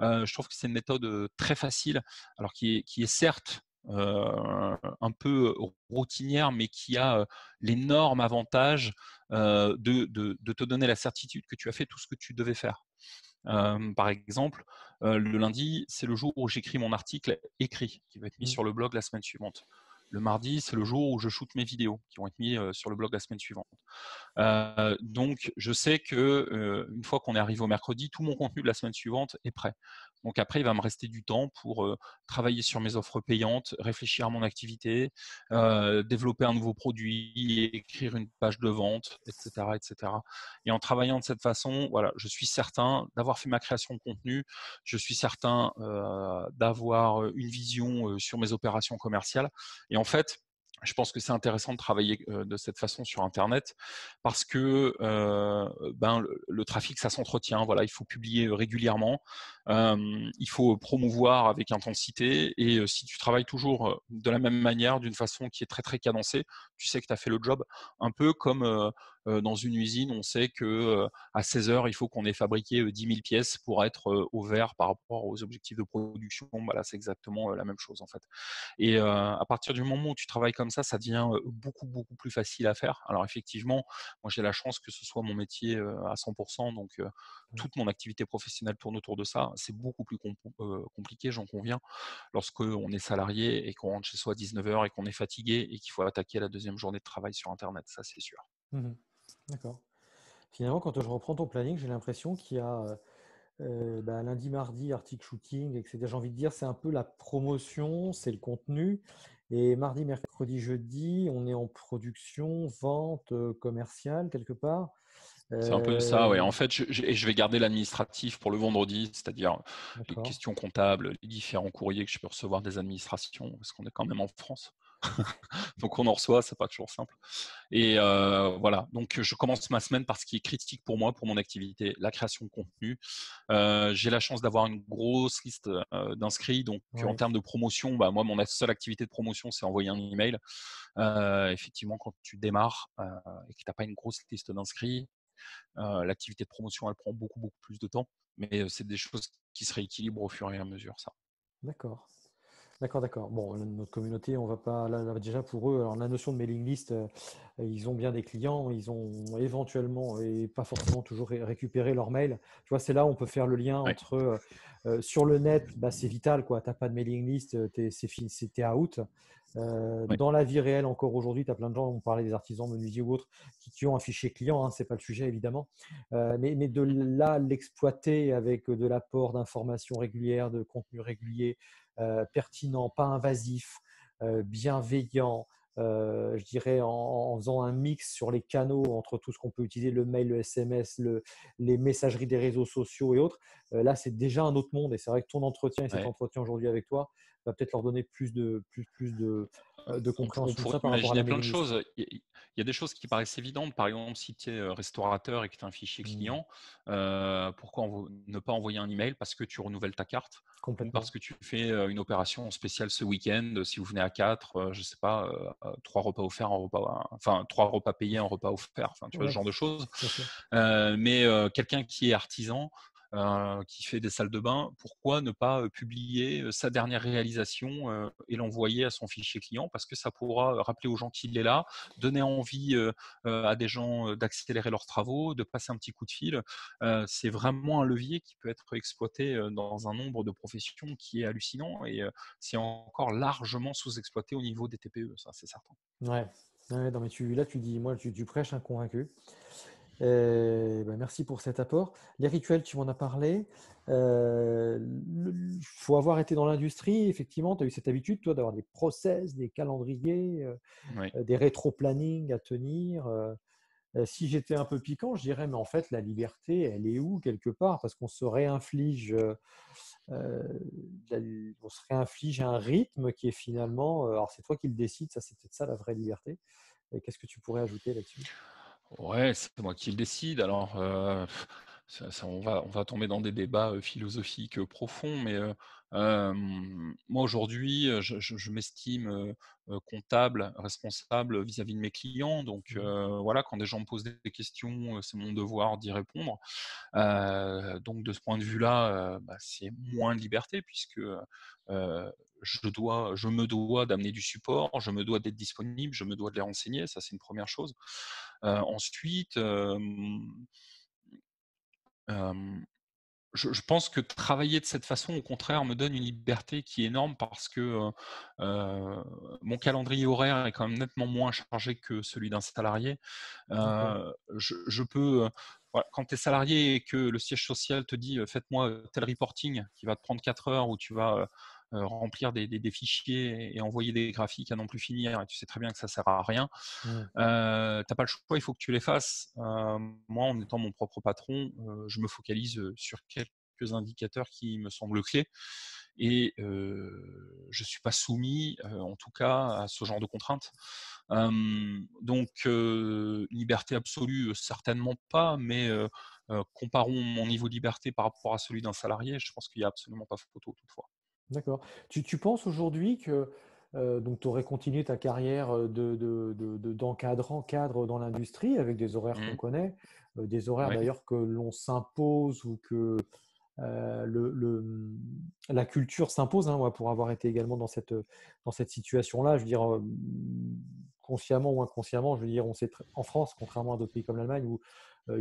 je trouve que c'est une méthode très facile, alors qui est, qui est certes euh, un peu routinière, mais qui a l'énorme avantage de, de, te donner la certitude que tu as fait tout ce que tu devais faire. par exemple, le lundi, c'est le jour où j'écris mon article écrit, qui va être mis mmh. sur le blog la semaine suivante. Le mardi, c'est le jour où je shoote mes vidéos qui vont être mis sur le blog la semaine suivante. donc, je sais que une fois qu'on est arrivé au mercredi, tout mon contenu de la semaine suivante est prêt. Donc après, il va me rester du temps pour travailler sur mes offres payantes, réfléchir à mon activité, développer un nouveau produit, écrire une page de vente, etc., etc. Et en travaillant de cette façon, voilà, je suis certain d'avoir fait ma création de contenu, je suis certain d'avoir une vision sur mes opérations commerciales. Et en fait, je pense que c'est intéressant de travailler de cette façon sur Internet parce que ben, le, trafic, ça s'entretient. Voilà, il faut publier régulièrement, il faut promouvoir avec intensité. Et si tu travailles toujours de la même manière, d'une façon qui est très très cadencée, tu sais que tu as fait le job. Un peu comme dans une usine, on sait que à 16 heures, il faut qu'on ait fabriqué 10 000 pièces pour être au vert par rapport aux objectifs de production. Voilà, c'est exactement la même chose en fait. Et à partir du moment où tu travailles comme ça, ça devient beaucoup beaucoup plus facile à faire. Alors effectivement, moi j'ai la chance que ce soit mon métier à 100%, donc toute mon activité professionnelle tourne autour de ça. C'est beaucoup plus compliqué, j'en conviens, lorsqu'on est salarié et qu'on rentre chez soi à 19h et qu'on est fatigué et qu'il faut attaquer la deuxième journée de travail sur Internet, ça c'est sûr. Mmh D'accord. Finalement, quand je reprends ton planning, j'ai l'impression qu'il y a euh, bah, lundi, mardi, article shooting, etc. J'ai envie de dire, c'est un peu la promotion, c'est le contenu. Et mardi, mercredi, jeudi, on est en production, vente, euh, commerciale, quelque part. C'est un peu ça, oui. En fait, je, je vais garder l'administratif pour le vendredi, c'est-à-dire les questions comptables, les différents courriers que je peux recevoir des administrations, parce qu'on est quand même en France. donc on en reçoit, c'est pas toujours simple. Et euh, voilà, donc je commence ma semaine par ce qui est critique pour moi, pour mon activité, la création de contenu. Euh, j'ai la chance d'avoir une grosse liste euh, d'inscrits, donc en termes de promotion, bah, moi mon seule activité de promotion c'est envoyer un email. effectivement, quand tu démarres et que tu n'as pas une grosse liste d'inscrits, l'activité de promotion elle prend beaucoup beaucoup plus de temps, mais c'est des choses qui se rééquilibrent au fur et à mesure, ça. D'accord. D'accord, d'accord. Bon, notre communauté, on va pas là, déjà pour eux. Alors la notion de mailing list, euh, ils ont bien des clients, ils ont éventuellement et pas forcément toujours récupéré leur mail. Tu vois, c'est là où on peut faire le lien entre euh, euh, sur le net, bah, c'est vital quoi. T'as pas de mailing list, c'est t'es out. Dans la vie réelle, encore aujourd'hui, tu as plein de gens, on parlait des artisans, menuisiers ou autres, qui, ont un fichier client, hein, ce n'est pas le sujet évidemment, mais, mais, de là, l'exploiter avec de l'apport d'informations régulières, de contenu régulier, pertinent, pas invasif, euh, bienveillant, euh, je dirais en, faisant un mix sur les canaux entre tout ce qu'on peut utiliser, le mail, le SMS, le, les messageries des réseaux sociaux et autres. là, c'est déjà un autre monde et c'est vrai que ton entretien et cet entretien aujourd'hui avec toi va peut-être leur donner plus de, plus, plus de, euh, de compréhension. On pourrait imaginer plein de choses. Il y a des choses qui paraissent évidentes. Par exemple, si tu es euh, restaurateur et que tu as un fichier mmh. client, euh, pourquoi ne pas envoyer un email Parce que tu renouvelles ta carte? Parce que tu fais une opération spéciale ce week-end. Si vous venez à 4, je ne sais pas, trois repas offerts, un repas, enfin trois repas payés, un repas offert. Enfin, tu vois, ce genre de choses. mais quelqu'un qui est artisan, euh, qui fait des salles de bain, pourquoi ne pas publier sa dernière réalisation et l'envoyer à son fichier client? Parce que ça pourra rappeler aux gens qu'il est là, donner envie à des gens d'accélérer leurs travaux, de passer un petit coup de fil. c'est vraiment un levier qui peut être exploité dans un nombre de professions qui est hallucinant et c'est encore largement sous-exploité au niveau des TPE, ça c'est certain. Ouais. mais là, tu dis, moi, tu, tu prêches un convaincu. Euh, ben, merci pour cet apport. Les rituels, tu m'en as parlé. Il euh, faut avoir été dans l'industrie. Effectivement, tu as eu cette habitude, toi, d'avoir des process, des calendriers, euh, des rétro-planning à tenir. si j'étais un peu piquant, je dirais, mais en fait, la liberté, elle est où quelque part? Parce qu'on se réinflige, on se réinflige un rythme qui est finalement. alors, c'est toi qui le décides, ça, c'est peut-être ça la vraie liberté. Qu'est-ce que tu pourrais ajouter là-dessus? Ouais, c'est moi qui le décide. Alors, euh, on va, on va tomber dans des débats philosophiques profonds, mais moi aujourd'hui, je, m'estime comptable, responsable vis-à-vis de mes clients. Donc mmh. voilà, quand des gens me posent des questions, c'est mon devoir d'y répondre. donc de ce point de vue-là, bah, c'est moins de liberté puisque je, dois, je me dois d'amener du support, je me dois d'être disponible, je me dois de les renseigner, ça c'est une première chose. Ensuite, je, pense que travailler de cette façon, au contraire, me donne une liberté qui est énorme parce que mon calendrier horaire est quand même nettement moins chargé que celui d'un salarié. je, peux quand tu es salarié et que le siège social te dit faites-moi tel reporting qui va te prendre 4 heures où tu vas remplir des, fichiers et envoyer des graphiques à non plus finir, et tu sais très bien que ça ne sert à rien, mmh. tu n'as pas le choix, il faut que tu les fasses. moi, en étant mon propre patron, je me focalise sur quelques indicateurs qui me semblent clés et je ne suis pas soumis, en tout cas, à ce genre de contraintes. donc, liberté absolue, certainement pas, mais comparons mon niveau de liberté par rapport à celui d'un salarié, je pense qu'il n'y a absolument pas photo toutefois. D'accord. Tu, tu penses aujourd'hui que donc tu aurais continué ta carrière d'encadrant de, de, cadre dans l'industrie avec des horaires qu'on mmh. connaît, des horaires d'ailleurs que l'on s'impose ou que euh, le, la culture s'impose, hein, pour avoir été également dans cette, dans cette situation-là. Je veux dire, euh, consciemment ou inconsciemment, je veux dire, on sait en France, contrairement à d'autres pays comme l'Allemagne, où euh,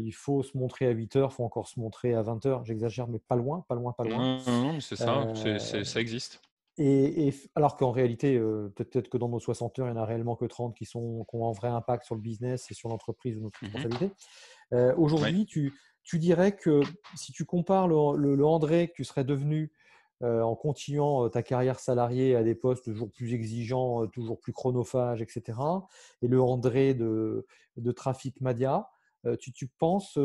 il faut se montrer à 8 heures, il faut encore se montrer à 20 heures. J'exagère, mais pas loin, pas loin, pas loin. Non, c'est ça, ça existe. Et, alors qu'en réalité, peut-être que dans nos 60 heures, il n'y en a réellement que 30 qui, sont, qui ont un vrai impact sur le business et sur l'entreprise ou notre mmh responsabilité. Aujourd'hui, tu, tu dirais que si tu compares le, André que tu serais devenu euh, en continuant euh, ta carrière salariée à des postes toujours plus exigeants, euh, toujours plus chronophages, etc., et le André de, de Traffic Media, tu, tu, penses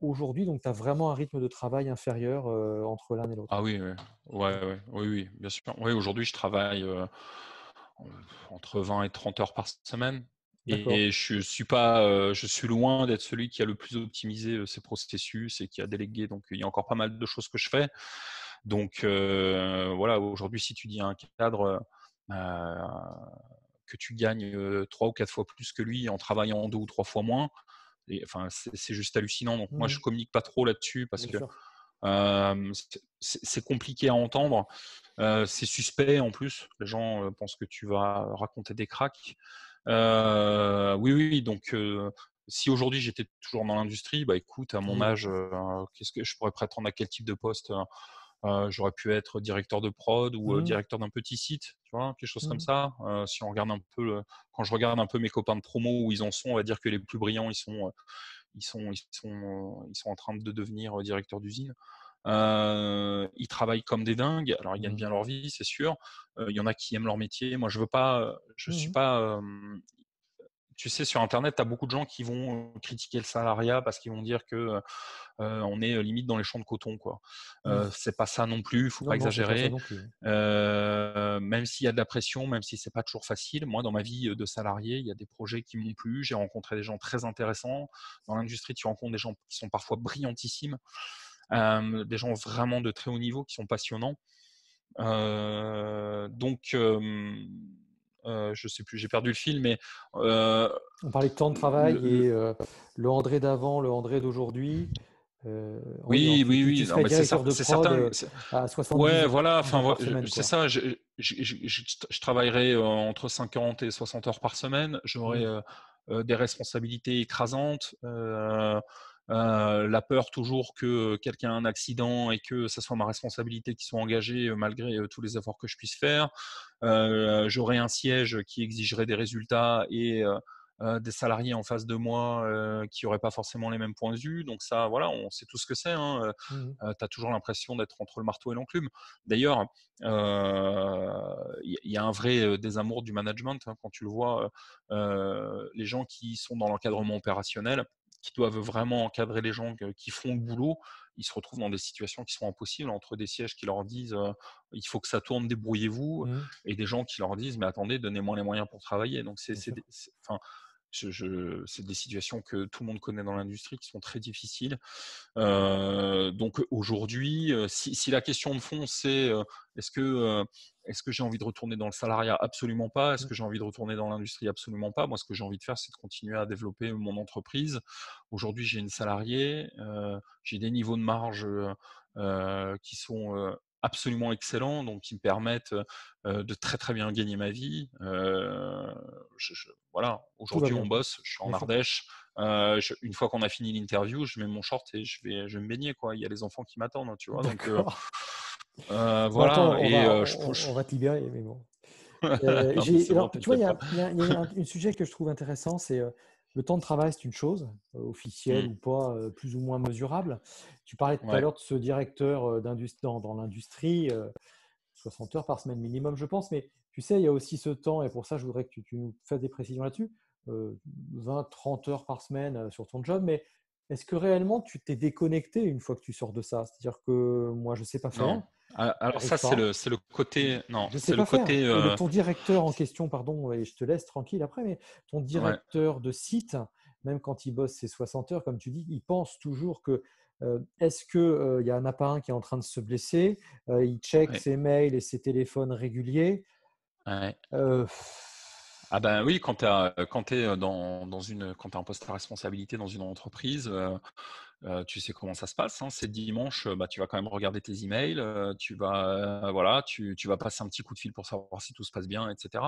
aujourd'hui, donc tu as vraiment un rythme de travail inférieur entre l'un et l'autre? Ah oui, oui, ouais, oui, oui, bien sûr. Oui, aujourd'hui, je travaille entre 20 et 30 heures par semaine. Et je suis pas, je suis loin d'être celui qui a le plus optimisé ses processus et qui a délégué. Donc il y a encore pas mal de choses que je fais. Donc voilà, aujourd'hui, si tu dis un cadre que tu gagnes trois ou quatre fois plus que lui en travaillant deux ou trois fois moins, et, enfin c'est juste hallucinant. Donc moi, je mmh. communique pas trop là-dessus parce que c'est compliqué à entendre. c'est suspect en plus. Les gens pensent que tu vas raconter des cracks. Oui, oui, donc si aujourd'hui j'étais toujours dans l'industrie, bah écoute, à mon mmh. âge, qu'est-ce que je pourrais prétendre à quel type de poste J'aurais pu être directeur de prod ou mmh. directeur d'un petit site, tu vois, quelque chose comme mmh. ça. si on regarde un peu, quand je regarde un peu mes copains de promo où ils en sont, on va dire que les plus brillants, ils sont, ils sont, ils sont, ils sont en train de devenir directeurs d'usine. ils travaillent comme des dingues. Alors, ils gagnent bien leur vie, c'est sûr. Il y en a qui aiment leur métier. Moi, je veux pas. Je suis mmh pas. Tu sais, sur Internet, tu as beaucoup de gens qui vont critiquer le salariat parce qu'ils vont dire que on est limite dans les champs de coton. quoi. Mmh. c'est pas ça non plus. Il faut pas exagérer. même s'il y a de la pression, même si c'est pas toujours facile. Moi, dans ma vie de salarié, il y a des projets qui m'ont plu. J'ai rencontré des gens très intéressants. Dans l'industrie, tu rencontres des gens qui sont parfois brillantissimes des gens vraiment de très haut niveau qui sont passionnants. donc, je sais plus, j'ai perdu le fil, mais. On parlait de temps de travail et le André d'avant, le André d'aujourd'hui. oui, oui, oui, c'est certain. À 70 ouais, voilà, enfin, c'est ça. Je, je, travaillerai entre 50 et 60 heures par semaine. J'aurai mmh. des responsabilités écrasantes. Euh, la peur toujours que quelqu'un ait un accident et que ce soit ma responsabilité qui soit engagée euh, malgré euh, tous les efforts que je puisse faire. J'aurai un siège qui exigerait des résultats et des salariés en face de moi qui n'auraient pas forcément les mêmes points de vue. Donc ça, voilà, on sait tout ce que c'est. Hein. Mmh tu as toujours l'impression d'être entre le marteau et l'enclume. D'ailleurs, il y, a un vrai désamour du management hein, quand tu le vois. les gens qui sont dans l'encadrement opérationnel, qui doivent vraiment encadrer les gens qui font le boulot, ils se retrouvent dans des situations qui sont impossibles entre des sièges qui leur disent il faut que ça tourne, débrouillez-vous, mmh. et des gens qui leur disent mais attendez, donnez-moi les moyens pour travailler. Donc c'est, enfin, c'est des situations que tout le monde connaît dans l'industrie qui sont très difficiles. donc aujourd'hui, si, la question de fond c'est est-ce que, est-ce que j'ai envie de retourner dans le salariat? Absolument pas. Est-ce mmh. que j'ai envie de retourner dans l'industrie? Absolument pas. Moi, ce que j'ai envie de faire, c'est de continuer à développer mon entreprise. Aujourd'hui, j'ai une salariée, j'ai des niveaux de marge qui sont absolument excellents, donc qui me permettent de très très bien gagner ma vie. voilà, aujourd'hui on bosse, je suis en Ardèche. une fois qu'on a fini l'interview, je mets mon short et je vais, je vais me baigner. Quoi. Il y a les enfants qui m'attendent, tu vois. Donc, voilà. on, et, va, on, va te libérer, mais bon. tu vois, il y, a un sujet que je trouve intéressant, c'est le temps de travail, c'est une chose, officielle Mmh. ou pas, plus ou moins mesurable. Tu parlais tout à l'heure de ce directeur dans, dans l'industrie, 60 heures par semaine minimum, je pense, mais tu sais, il y a aussi ce temps, et pour ça, je voudrais que tu, tu nous fasses des précisions là-dessus, 20-30 heures par semaine sur ton job, mais est-ce que réellement tu t'es déconnecté une fois que tu sors de ça? C'est-à-dire que moi, je ne sais pas faire. Ah, Alors ça, c'est le, le côté... Non, c'est le faire. côté... Euh, le- ton directeur en question, pardon, et je te laisse tranquille après, mais ton directeur de site, même quand il bosse ses 60 heures, comme tu dis, il pense toujours que euh, est-ce qu'il il y en a pas un qui est en train de se blesser Euh, Il check Ouais. ses mails et ses téléphones réguliers. ouais. Euh, Ah ben oui, quand tu es dans, dans une, quand t'as un poste à responsabilité dans une entreprise, euh, euh, tu sais comment ça se passe. Hein. C'est dimanche, euh, bah, tu vas quand même regarder tes emails, euh, tu vas, euh, voilà, tu, tu vas passer un petit coup de fil pour savoir si tout se passe bien, etc.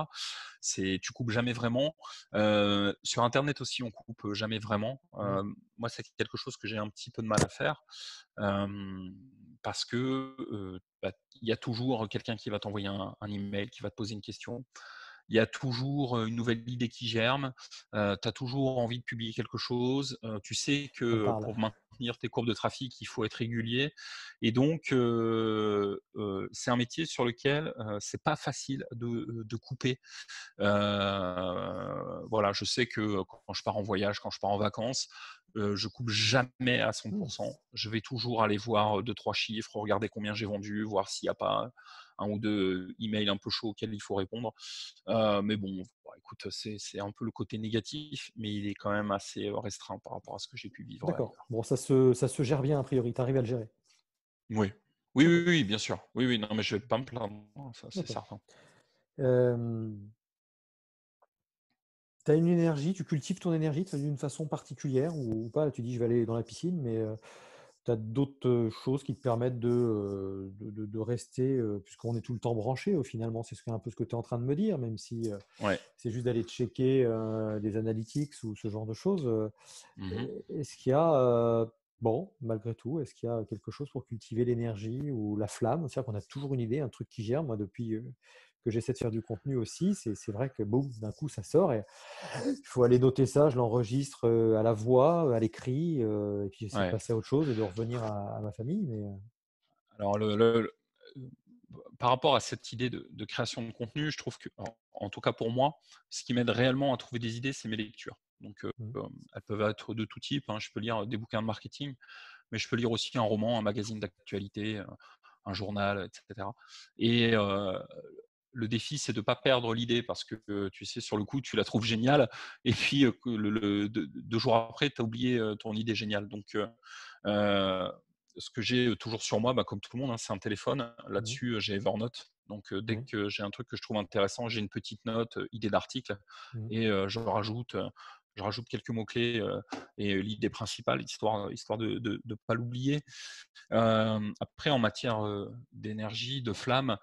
C'est, tu coupes jamais vraiment. Euh, sur Internet aussi, on coupe jamais vraiment. Euh, moi, c'est quelque chose que j'ai un petit peu de mal à faire euh, parce que euh, bah, il y a toujours quelqu'un qui va t'envoyer un, un email, qui va te poser une question il y a toujours une nouvelle idée qui germe, euh, tu as toujours envie de publier quelque chose, euh, tu sais que pour maintenir tes courbes de trafic, il faut être régulier. Et donc, euh, c'est un métier sur lequel c'est pas facile de, de couper. Voilà, je sais que quand je pars en voyage, quand je pars en vacances, euh, je coupe jamais à 100%. Je vais toujours aller voir deux, trois chiffres, regarder combien j'ai vendu, voir s'il n'y a pas un ou deux emails un peu chauds auxquels il faut répondre. Euh, mais bon, bon, écoute, c'est un peu le côté négatif, mais il est quand même assez restreint par rapport à ce que j'ai pu vivre. D'accord. Bon, ça se, ça se gère bien a priori. Tu arrives à le gérer. Oui. Oui, oui, oui, bien sûr. Oui, oui, non, mais je vais pas me plaindre, hein, ça c'est certain. Euh, tu as une énergie, tu cultives ton énergie d'une façon particulière ou, ou pas? Tu dis je vais aller dans la piscine, mais tu as d'autres choses qui te permettent de, de, de- de rester, puisqu'on est tout le temps branché au finalement, c'est ce un peu ce que tu es en train de me dire, même si Ouais. c'est juste d'aller checker euh, des analytics ou ce genre de choses. euh, Mhm. Est-ce qu'il y a, euh, bon, malgré tout, est-ce qu'il y a quelque chose pour cultiver l'énergie ou la flamme? C'est-à-dire qu'on a toujours une idée, un truc qui germe. Moi, depuis euh, que j'essaie de faire du contenu aussi, c'est vrai que boum, d'un coup, ça sort et il faut aller noter ça. Je l'enregistre euh, à la voix, à l'écrit, euh, et puis j'essaie de passer à autre chose et de revenir à, à ma famille. Mais euh, Alors, le, le- le- par rapport à cette idée de, de création de contenu, je trouve que, en, en tout cas pour moi, ce qui m'aide réellement à trouver des idées, c'est mes lectures. Donc, euh, euh, elles peuvent être de tout type. hein. Je peux lire des bouquins de marketing, mais je peux lire aussi un roman, un magazine d'actualité, un journal, etc. Et euh, le défi, c'est de ne pas perdre l'idée parce que tu sais, sur le coup, tu la trouves géniale. Et puis, que le, le- deux, jours après, tu as oublié ton idée géniale. Donc, euh, ce que j'ai toujours sur moi, bah, comme tout le monde, hein, c'est un téléphone. Là-dessus, euh, j'ai Evernote. Donc, dès Mhm. que j'ai un truc que je trouve intéressant, j'ai une petite note, idée d'article, Mhm. et euh, je rajoute. je rajoute quelques mots-clés euh, et l'idée principale, histoire, histoire de ne pas l'oublier. Après, en matière d'énergie, de flamme,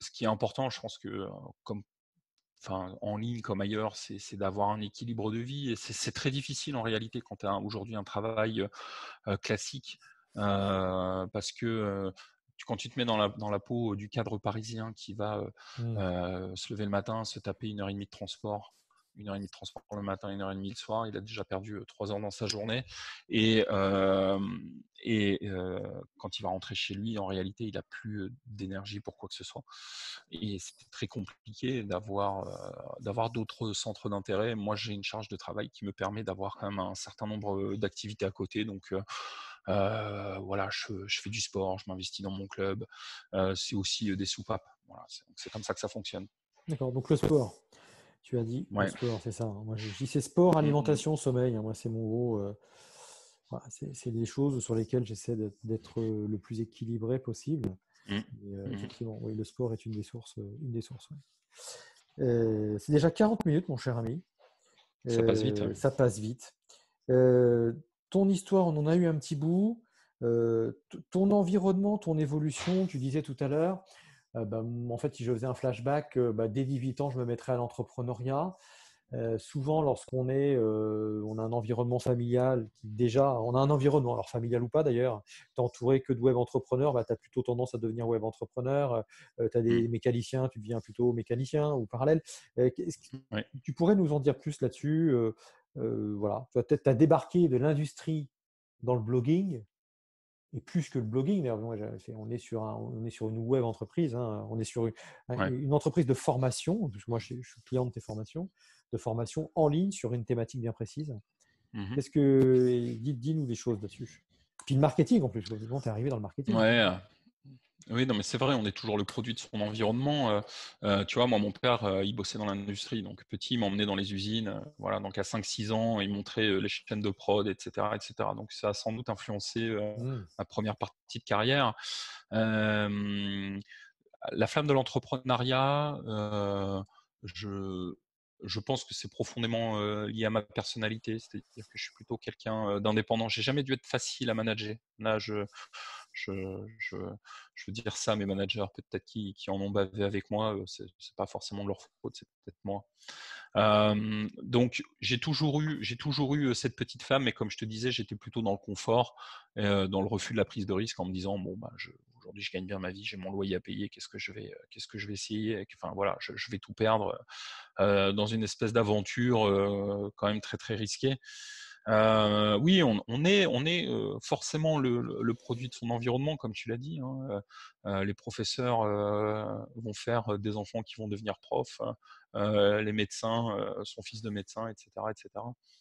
ce qui est important, je pense que comme enfin, en ligne comme ailleurs, c'est d'avoir un équilibre de vie. Et c'est très difficile en réalité quand tu as aujourd'hui un travail euh, classique, euh, parce que euh, quand tu te mets dans la, dans la peau du cadre parisien qui va euh, se lever le matin, se taper une heure et demie de transport, une heure et demie de transport le matin, une heure et demie le soir, il a déjà perdu euh, trois heures dans sa journée. Et, et quand il va rentrer chez lui, en réalité, il n'a plus d'énergie pour quoi que ce soit. Et c'est très compliqué d'avoir euh, d'autres centres d'intérêt. Moi, j'ai une charge de travail qui me permet d'avoir quand même un certain nombre d'activités à côté. Donc, voilà, je, je fais du sport, je m'investis dans mon club. C'est aussi des soupapes. Voilà, c'est comme ça que ça fonctionne. D'accord, donc le sport. Tu as dit Ouais. sport, c'est ça. hein. Moi, dis c'est sport, Mhm. alimentation, sommeil. hein. Moi, c'est mon gros. euh, voilà, c'est des choses sur lesquelles j'essaie d'être- euh, le plus équilibré possible. Et, euh, effectivement, oui, le sport est une des sources. Une des sources ouais. C'est déjà 40 minutes, mon cher ami. Ça passe vite. Ça passe vite. Ton histoire, on en a eu un petit bout. Ton environnement, ton évolution, tu disais tout à l'heure, bah, en fait, si je faisais un flashback, euh, bah, dès 18 ans, je me mettrais à l'entrepreneuriat. Euh, souvent, lorsqu'on est, euh, on a un environnement familial qui déjà, on a un environnement, alors familial ou pas d'ailleurs, tu entouré que de web entrepreneurs, bah, tu as plutôt tendance à devenir web entrepreneur. tu as des Mm. mécaniciens, tu deviens plutôt mécanicien ou parallèle. Tu pourrais nous en dire plus là-dessus? Voilà. Tu as débarqué de l'industrie dans le blogging et plus que le blogging, on, est sur on est sur une web entreprise, hein, on est sur une, entreprise de formation, parce que moi je, suis client de tes formations, de formation en ligne sur une thématique bien précise. Mmh Qu'est-ce que dis-nous des choses là-dessus Puis le marketing en plus, tu es arrivé dans le marketing. Ouais, oui, non, mais c'est vrai, on est toujours le produit de son environnement. Euh, euh, tu vois, moi, mon père, euh, il bossait dans l'industrie. Donc, petit, il m'emmenait dans les usines. voilà, donc à 5-6 ans, il montrait les chaînes de prod, etc., etc. Donc, ça a sans doute influencé mmh. ma première partie de carrière. la flamme de l'entrepreneuriat, je, je pense que c'est profondément lié à ma personnalité, c'est-à-dire que je suis plutôt quelqu'un d'indépendant. J'ai jamais dû être facile à manager. Là, je, je, veux dire ça, mes managers peut-être qui, en ont bavé avec moi, c'est pas forcément de leur faute, c'est peut-être moi. Euh, donc j'ai toujours eu, j'ai toujours eu cette petite femme, mais comme je te disais, j'étais plutôt dans le confort, euh, dans le refus de la prise de risque, en me disant bon bah aujourd'hui je gagne bien ma vie, j'ai mon loyer à payer, qu'est-ce que je vais, qu'est-ce que je vais essayer, enfin voilà, je, vais tout perdre euh, dans une espèce d'aventure quand même très très risquée. Euh, oui, on, on, est, on est euh, forcément le, le, produit de son environnement, comme tu l'as dit. Hein. Euh, les professeurs euh, vont faire des enfants qui vont devenir profs. Les médecins, son fils de médecin, etc. etc.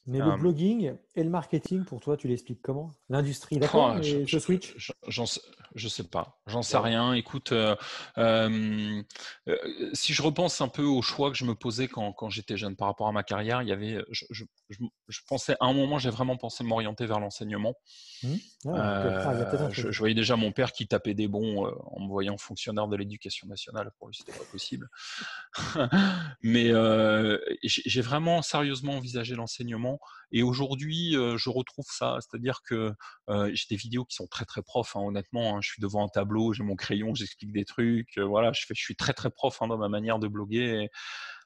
Mais le blogging et le marketing, pour toi, tu l'expliques comment? L'industrie, d'accord oh, je, je, switch? J'en je sais pas. J'en sais rien. Écoute, si je repense un peu au choix que je me posais quand, quand j'étais jeune par rapport à ma carrière, il y avait, je, je pensais à un moment, j'ai vraiment pensé m'orienter vers l'enseignement. Mmh. Je, je, voyais déjà mon père qui tapait des bons en me voyant fonctionnaire de l'éducation nationale. Pour lui, c'était pas possible. Mais euh, j'ai vraiment sérieusement envisagé l'enseignement. Et aujourd'hui, euh, je retrouve ça. C'est-à-dire que euh, j'ai des vidéos qui sont très très profs. Hein, honnêtement, hein. je suis devant un tableau, j'ai mon crayon, j'explique des trucs. voilà, je fais, je suis très très prof hein, dans ma manière de bloguer.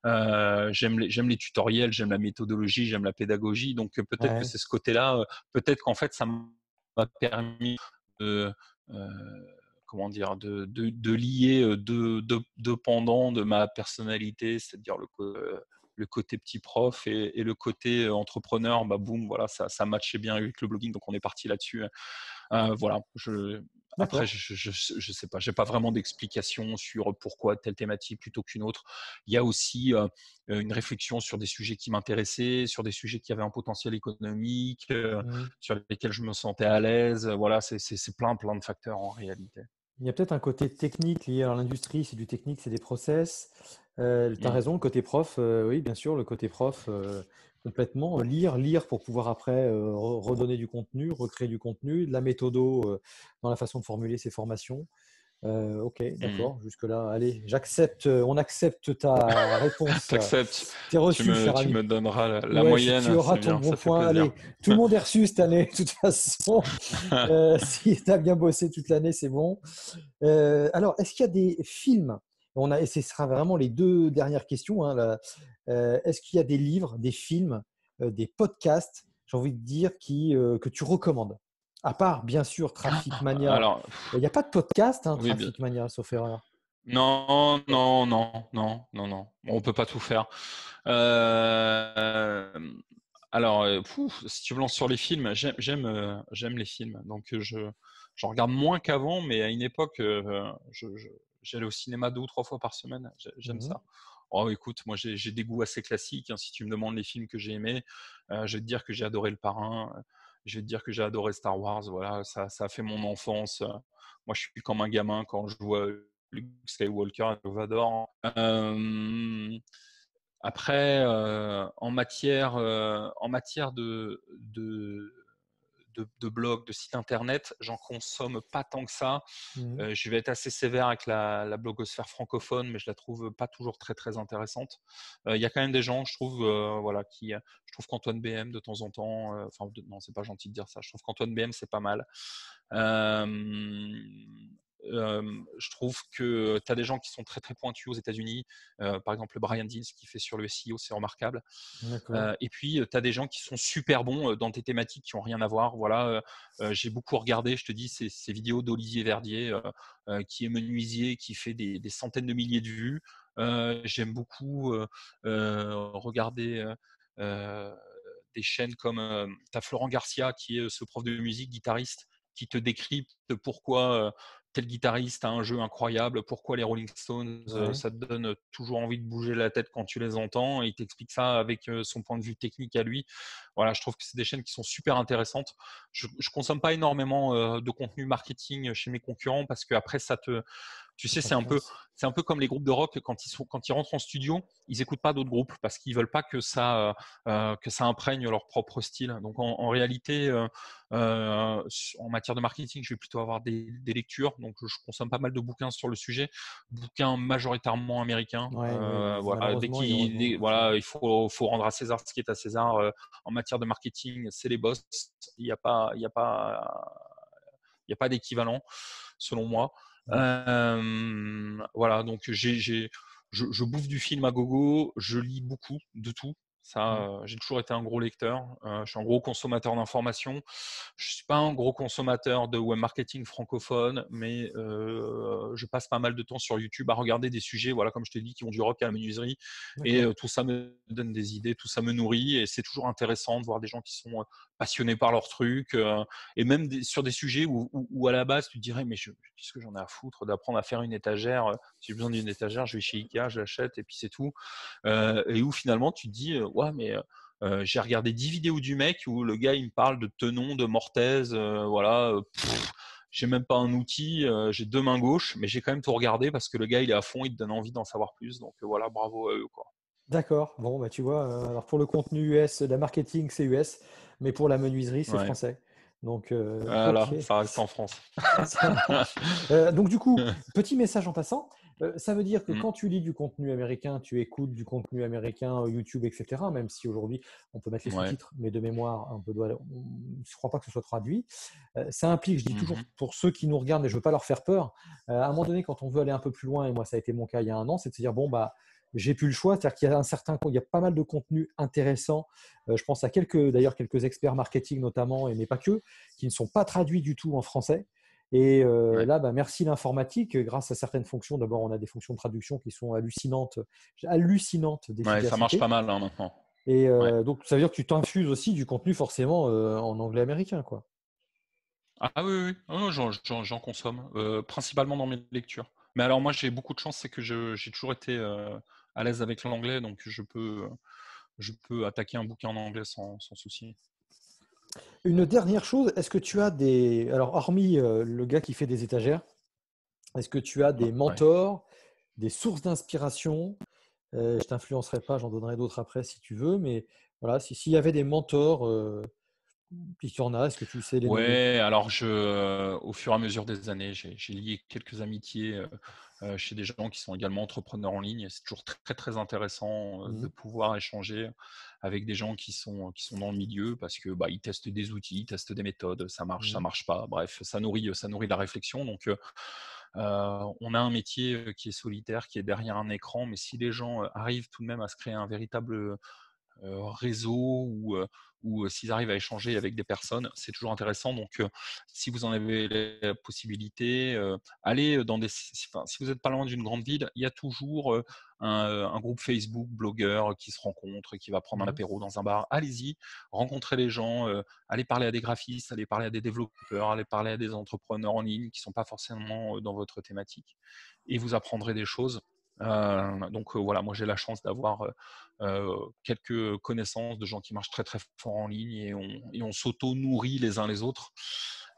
j'aime les, j'aime les tutoriels, j'aime la méthodologie, j'aime la pédagogie. Donc peut-être que c'est ce côté-là. peut-être qu'en fait, ça m'a permis de comment dire, de, de, de lier deux, deux, pendants de ma personnalité, c'est-à-dire le, le côté petit prof et, et le côté entrepreneur, bah boum, voilà, ça, ça matchait bien avec le blogging, donc on est parti là-dessus. Euh, voilà, je, après, je, je, je, sais pas, j'ai pas vraiment d'explication sur pourquoi telle thématique plutôt qu'une autre. Il y a aussi euh, une réflexion sur des sujets qui m'intéressaient, sur des sujets qui avaient un potentiel économique, mmh. sur lesquels je me sentais à l'aise. Voilà, c'est plein, plein de facteurs en réalité. Il y a peut-être un côté technique lié à l'industrie, c'est du technique, c'est des process. Euh, tu as mmh. raison, le côté prof, euh, oui, bien sûr, le côté prof, euh, complètement. Lire, lire pour pouvoir après redonner du contenu, recréer du contenu, de la méthodo dans la façon de formuler ses formations. Euh, ok, mmh. d'accord. Jusque-là, allez, j'accepte. Euh, on accepte ta réponse. T'acceptes. T'es reçu, tu me, cher tu me donneras la, moyenne. Tu auras ton bon point. Allez, tout le monde est reçu cette année, de toute façon. euh, si tu as bien bossé toute l'année, c'est bon. Euh, alors, est-ce qu'il y a des films? On a, Et ce sera vraiment les deux dernières questions. Hein, est-ce qu'il y a des livres, des films, des podcasts, j'ai envie de dire, qui, que tu recommandes? À part, bien sûr, Traffic Mania. Alors, il n'y a pas de podcast, hein, Traffic Mania, sauf erreur. Non, non, non, non, non, non. On peut pas tout faire. Euh, alors, euh, si tu veux lancer sur les films, j'aime, euh, j'aime, les films. Donc, je, j'en regarde moins qu'avant, mais à une époque, j'allais au cinéma deux ou trois fois par semaine. J'aime mmh ça. Oh, écoute, moi, j'ai, des goûts assez classiques. Hein. Si tu me demandes les films que j'ai aimés, je vais te dire que j'ai adoré Le Parrain je vais te dire que j'ai adoré Star Wars. Voilà, ça, ça a fait mon enfance. Moi, je suis comme un gamin quand je vois Luke Skywalker et Vador. Euh, après, euh, en matière, en matière de, de de, de blogs, de sites internet, j'en consomme pas tant que ça. Mmh. Euh, je vais être assez sévère avec la, la, blogosphère francophone, mais je la trouve pas toujours très très intéressante. Euh, il y a quand même des gens, je trouve, euh, voilà, qui, je trouve qu'Antoine BM de temps en temps, enfin non, c'est pas gentil de dire ça. Je trouve qu'Antoine BM c'est pas mal. Je trouve que tu as des gens qui sont très très pointus aux États-Unis. par exemple, Brian Dean, ce qu'il fait sur le SEO, c'est remarquable. et puis, tu as des gens qui sont super bons dans tes thématiques qui n'ont rien à voir. Voilà, j'ai beaucoup regardé, je te dis, ces, ces vidéos d'Olivier Verdier, qui est menuisier, qui fait des, des, centaines de milliers de vues. J'aime beaucoup regarder des chaînes comme tu as Florent Garcia, qui est ce prof de musique, guitariste, qui te décrypte pourquoi tel guitariste a un jeu incroyable, pourquoi les Rolling Stones, ça te donne toujours envie de bouger la tête quand tu les entends, et il t'explique ça avec son point de vue technique à lui. Voilà, je trouve que c'est des chaînes qui sont super intéressantes. Je, ne consomme pas énormément de contenu marketing chez mes concurrents parce que après ça te, tu sais, c'est un peu, c'est un peu comme les groupes de rock quand ils sont, quand ils rentrent en studio, ils écoutent pas d'autres groupes parce qu'ils veulent pas que ça, euh, euh, que ça imprègne leur propre style. Donc en, réalité, euh, en matière de marketing, je vais plutôt avoir des, lectures. Donc je consomme pas mal de bouquins sur le sujet, bouquins majoritairement américains. voilà, dès qu'il, voilà, il faut, faut rendre à César ce qui est à César. en matière de marketing, c'est les boss. Il n'y a pas, il y a pas, il y a pas d'équivalent selon moi voilà, donc j'ai, je, je, bouffe du film à gogo, je lis beaucoup de tout. Ça, mmh. j'ai toujours été un gros lecteur. je suis un gros consommateur d'informations. Je suis pas un gros consommateur de web marketing francophone, mais je passe pas mal de temps sur YouTube à regarder des sujets, voilà, comme je t'ai dit, qui ont du rock à la menuiserie. Et tout ça me donne des idées, tout ça me nourrit. Et c'est toujours intéressant de voir des gens qui sont passionnés par leur truc. et même sur des sujets où, à la base, tu te dirais, mais qu'est-ce que j'en ai à foutre d'apprendre à faire une étagère Si j'ai besoin d'une étagère, je vais chez Ikea, je l'achète et puis c'est tout. et où finalement, tu te dis, ouais, mais j'ai regardé 10 vidéos du mec où le gars il me parle de tenon, de mortaise, voilà. j'ai même pas un outil, j'ai deux mains gauches, mais j'ai quand même tout regardé parce que le gars il est à fond, il te donne envie d'en savoir plus. Donc voilà, bravo à eux quoi. D'accord. Bon, bah tu vois, alors pour le contenu US, la marketing c'est US, mais pour la menuiserie c'est français. Donc, voilà, ça reste en France. donc du coup, petit message en passant. Euh, ça veut dire que mmh. quand tu lis du contenu américain, tu écoutes du contenu américain, euh, YouTube, etc., même si aujourd'hui on peut mettre les sous-titres, mais de mémoire, je ne crois pas que ce soit traduit. Euh, ça implique, je dis toujours mmh pour ceux qui nous regardent, et je ne veux pas leur faire peur, à un moment donné, quand on veut aller un peu plus loin, et moi ça a été mon cas il y a un an, c'est de se dire, bon, bah, j'ai plus le choix, c'est-à-dire qu'il y a un certain, il y a pas mal de contenu intéressant. je pense à quelques, d'ailleurs, quelques experts marketing notamment, et mais pas que, qui ne sont pas traduits du tout en français. Et là, bah, merci l'informatique. Grâce à certaines fonctions, d'abord, on a des fonctions de traduction qui sont hallucinantes, hallucinantes. Ouais, ça marche pas mal hein, maintenant. Et donc, ça veut dire que tu t'infuses aussi du contenu forcément en anglais américain, quoi. Ah oui, oui, oh, j'en consomme, principalement dans mes lectures. Mais alors moi, j'ai beaucoup de chance, c'est que j'ai toujours été à l'aise avec l'anglais, donc je peux, je peux attaquer un bouquin en anglais sans, sans souci. Une dernière chose, est-ce que tu as des. Alors, hormis euh, le gars qui fait des étagères, est-ce que tu as des mentors, des sources d'inspiration? Euh, Je ne t'influencerai pas, j'en donnerai d'autres après si tu veux, mais voilà, s'il y avait des mentors, euh, tu en as, est-ce que tu sais les Ouais, alors je, au fur et à mesure des années, j'ai lié quelques amitiés euh, chez des gens qui sont également entrepreneurs en ligne. C'est toujours très, très intéressant euh, de mmh pouvoir échanger avec des gens qui sont, qui sont dans le milieu parce que bah, ils testent des outils, ils testent des méthodes, ça marche, ça mmh marche pas. Bref, ça nourrit, ça nourrit la réflexion. Donc, euh, on a un métier qui est solitaire, qui est derrière un écran, mais si les gens arrivent tout de même à se créer un véritable réseau ou, ou s'ils arrivent à échanger avec des personnes, c'est toujours intéressant. Donc, si vous en avez la possibilité, allez dans des. si vous n'êtes pas loin d'une grande ville, il y a toujours un, groupe Facebook, blogueurs qui se rencontrent, qui va prendre un mmh apéro dans un bar. Allez-y, rencontrez les gens, allez parler à des graphistes, allez parler à des développeurs, allez parler à des entrepreneurs en ligne qui ne sont pas forcément dans votre thématique. Et vous apprendrez des choses euh, donc euh, voilà, moi j'ai la chance d'avoir euh, quelques connaissances de gens qui marchent très très fort en ligne et on, s'auto-nourrit les uns les autres.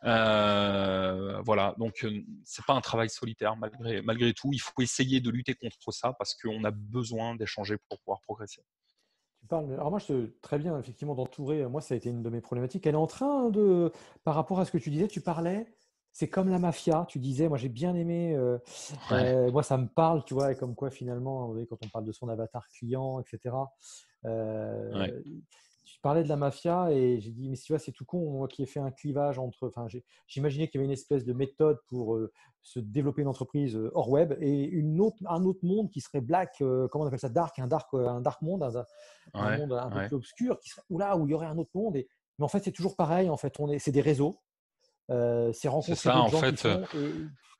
voilà, donc c'est pas un travail solitaire malgré, malgré tout. Il faut essayer de lutter contre ça parce qu'on a besoin d'échanger pour pouvoir progresser. Tu parles, alors moi, je très bien effectivement d'entourer. Moi, ça a été une de mes problématiques. Elle est en train de, par rapport à ce que tu disais, tu parlais c'est comme la mafia, tu disais, moi j'ai bien aimé, euh, euh, moi ça me parle, tu vois, et comme quoi finalement, quand on parle de son avatar client, etc., euh, tu parlais de la mafia et j'ai dit, mais tu vois, c'est tout con, moi qui ai fait un clivage entre. Enfin, j'imaginais qu'il y avait une espèce de méthode pour se développer une entreprise hors web et une autre, un autre monde qui serait black, comment on appelle ça, dark, un dark, un dark monde, un, monde un peu plus obscur, qui serait, là, où il y aurait un autre monde. Et, mais en fait, c'est toujours pareil. En fait, on est, c'est des réseaux. C'est rencontrer ça, en gens fait, qui,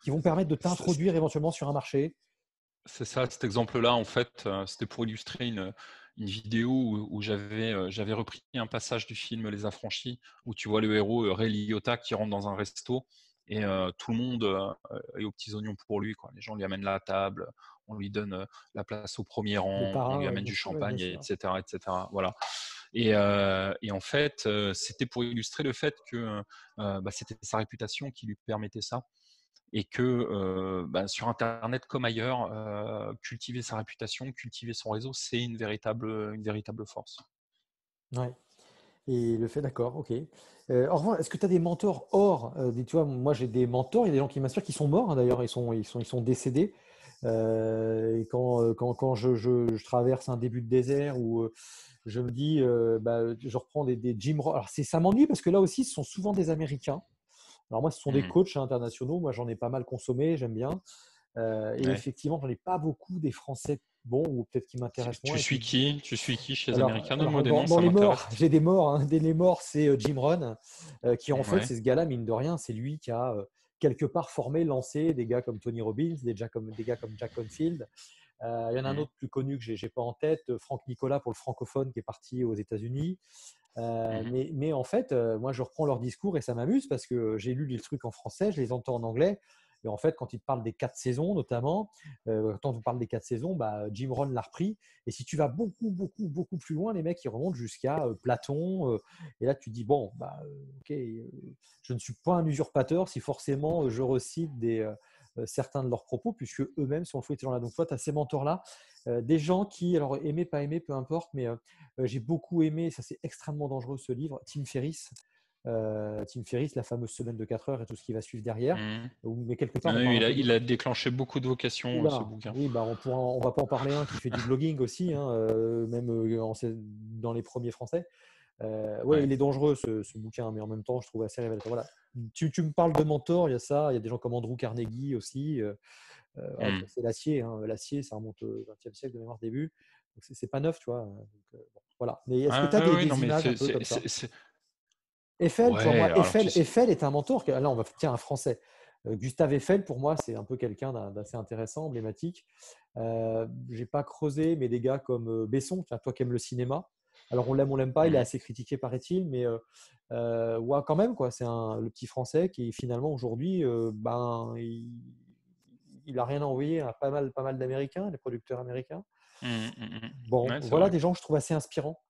qui, vont permettre de t'introduire éventuellement sur un marché. C'est ça, cet exemple-là, en fait, c'était pour illustrer une, une vidéo où, euh, j'avais repris un passage du film Les Affranchis, où tu vois le héros euh, Ray Liotta qui rentre dans un resto et euh, tout le monde est aux petits oignons pour lui. Quoi. Les gens lui amènent la table, on lui donne la place au premier rang, on lui amène du champagne, etc., etc. Voilà. Et, et, en fait, c'était pour illustrer le fait que bah, c'était sa réputation qui lui permettait ça et que bah, sur Internet comme ailleurs, cultiver sa réputation, cultiver son réseau, c'est une véritable, une véritable force. Ouais. Et le fait, d'accord, ok. Euh, au revoir, est-ce que tu as des mentors hors Tu vois, moi j'ai des mentors, il y a des gens qui m'inspirent qui sont morts hein, d'ailleurs, ils sont, ils, sont, ils sont décédés. Et quand, quand, quand je, je, traverse un début de désert où je me dis, bah, je reprends des, des Jim Rohn. Alors ça m'ennuie parce que là aussi, ce sont souvent des Américains. Alors moi, ce sont des mmh. coachs internationaux. Moi, j'en ai pas mal consommé, j'aime bien. Euh, et effectivement, j'en ai pas beaucoup des Français bons ou peut-être qui m'intéressent moins. Tu suis qui? Tu suis qui chez les Américains? alors, des dans, les morts, j'ai des morts. Hein. Des les morts, c'est euh, Jim Rohn, euh, qui en fait, c'est ce gars-là, mine de rien, c'est lui qui a quelque part formé, lancé des gars comme Tony Robbins, des, gars comme, des gars comme Jack Confield. Il y en a un mmh. autre plus connu que j'ai n'ai pas en tête, Franck Nicolas pour le francophone qui est parti aux États-Unis. Euh, mmh mais, mais, en fait, euh, moi, je reprends leur discours et ça m'amuse parce que j'ai lu les trucs en français, je les entends en anglais. Et en fait, quand ils te parlent des quatre saisons, notamment, euh, quand on parle des quatre saisons, bah, Jim Rohn l'a repris. Et si tu vas beaucoup, beaucoup, beaucoup plus loin, les mecs, ils remontent jusqu'à Platon. et là, tu dis, bon, bah, ok, je ne suis pas un usurpateur si forcément je recite certains de leurs propos, puisque eux-mêmes sont fouettés dans là Donc, toi, tu as ces mentors-là. Euh, des gens qui, alors aimer, pas aimer, peu importe, mais euh, euh, j'ai beaucoup aimé, ça c'est extrêmement dangereux ce livre, Tim Ferriss. Tim Ferriss, la fameuse semaine de 4 heures et tout ce qui va suivre derrière. Mmh. Mais quelque part, il, a, déclenché beaucoup de vocations, ce bouquin. Oui, bah, on ne va pas en parler un qui fait du blogging aussi, hein, même dans les premiers français. ouais, il est dangereux ce, bouquin, mais en même temps, je trouve assez révélateur. Voilà. Tu, tu, me parles de mentor, il y a ça, il y a des gens comme Andrew Carnegie aussi. Euh, mmh. C'est l'acier. Hein. L'acier, ça remonte au XXe siècle de mémoire début. C'est pas neuf, tu vois. Donc, voilà. Mais est-ce que tu as des, images un peu comme ça? Eiffel, pour moi, Eiffel, Eiffel, est un mentor. Là, on va tiens un français. Gustave Eiffel, pour moi, c'est un peu quelqu'un d'assez intéressant, emblématique. Euh, j'ai pas creusé, mais des gars comme Besson, toi qui aimes le cinéma. Alors on l'aime, on l'aime pas, il est mmh. assez critiqué paraît-il, mais euh, ouais, quand même quoi. C'est le petit français qui finalement aujourd'hui, ben, il, il n'a rien envoyé à pas mal, pas mal d'Américains, des producteurs américains. Mmh, mmh, mmh. Bon, voilà des gens que je trouve assez inspirants.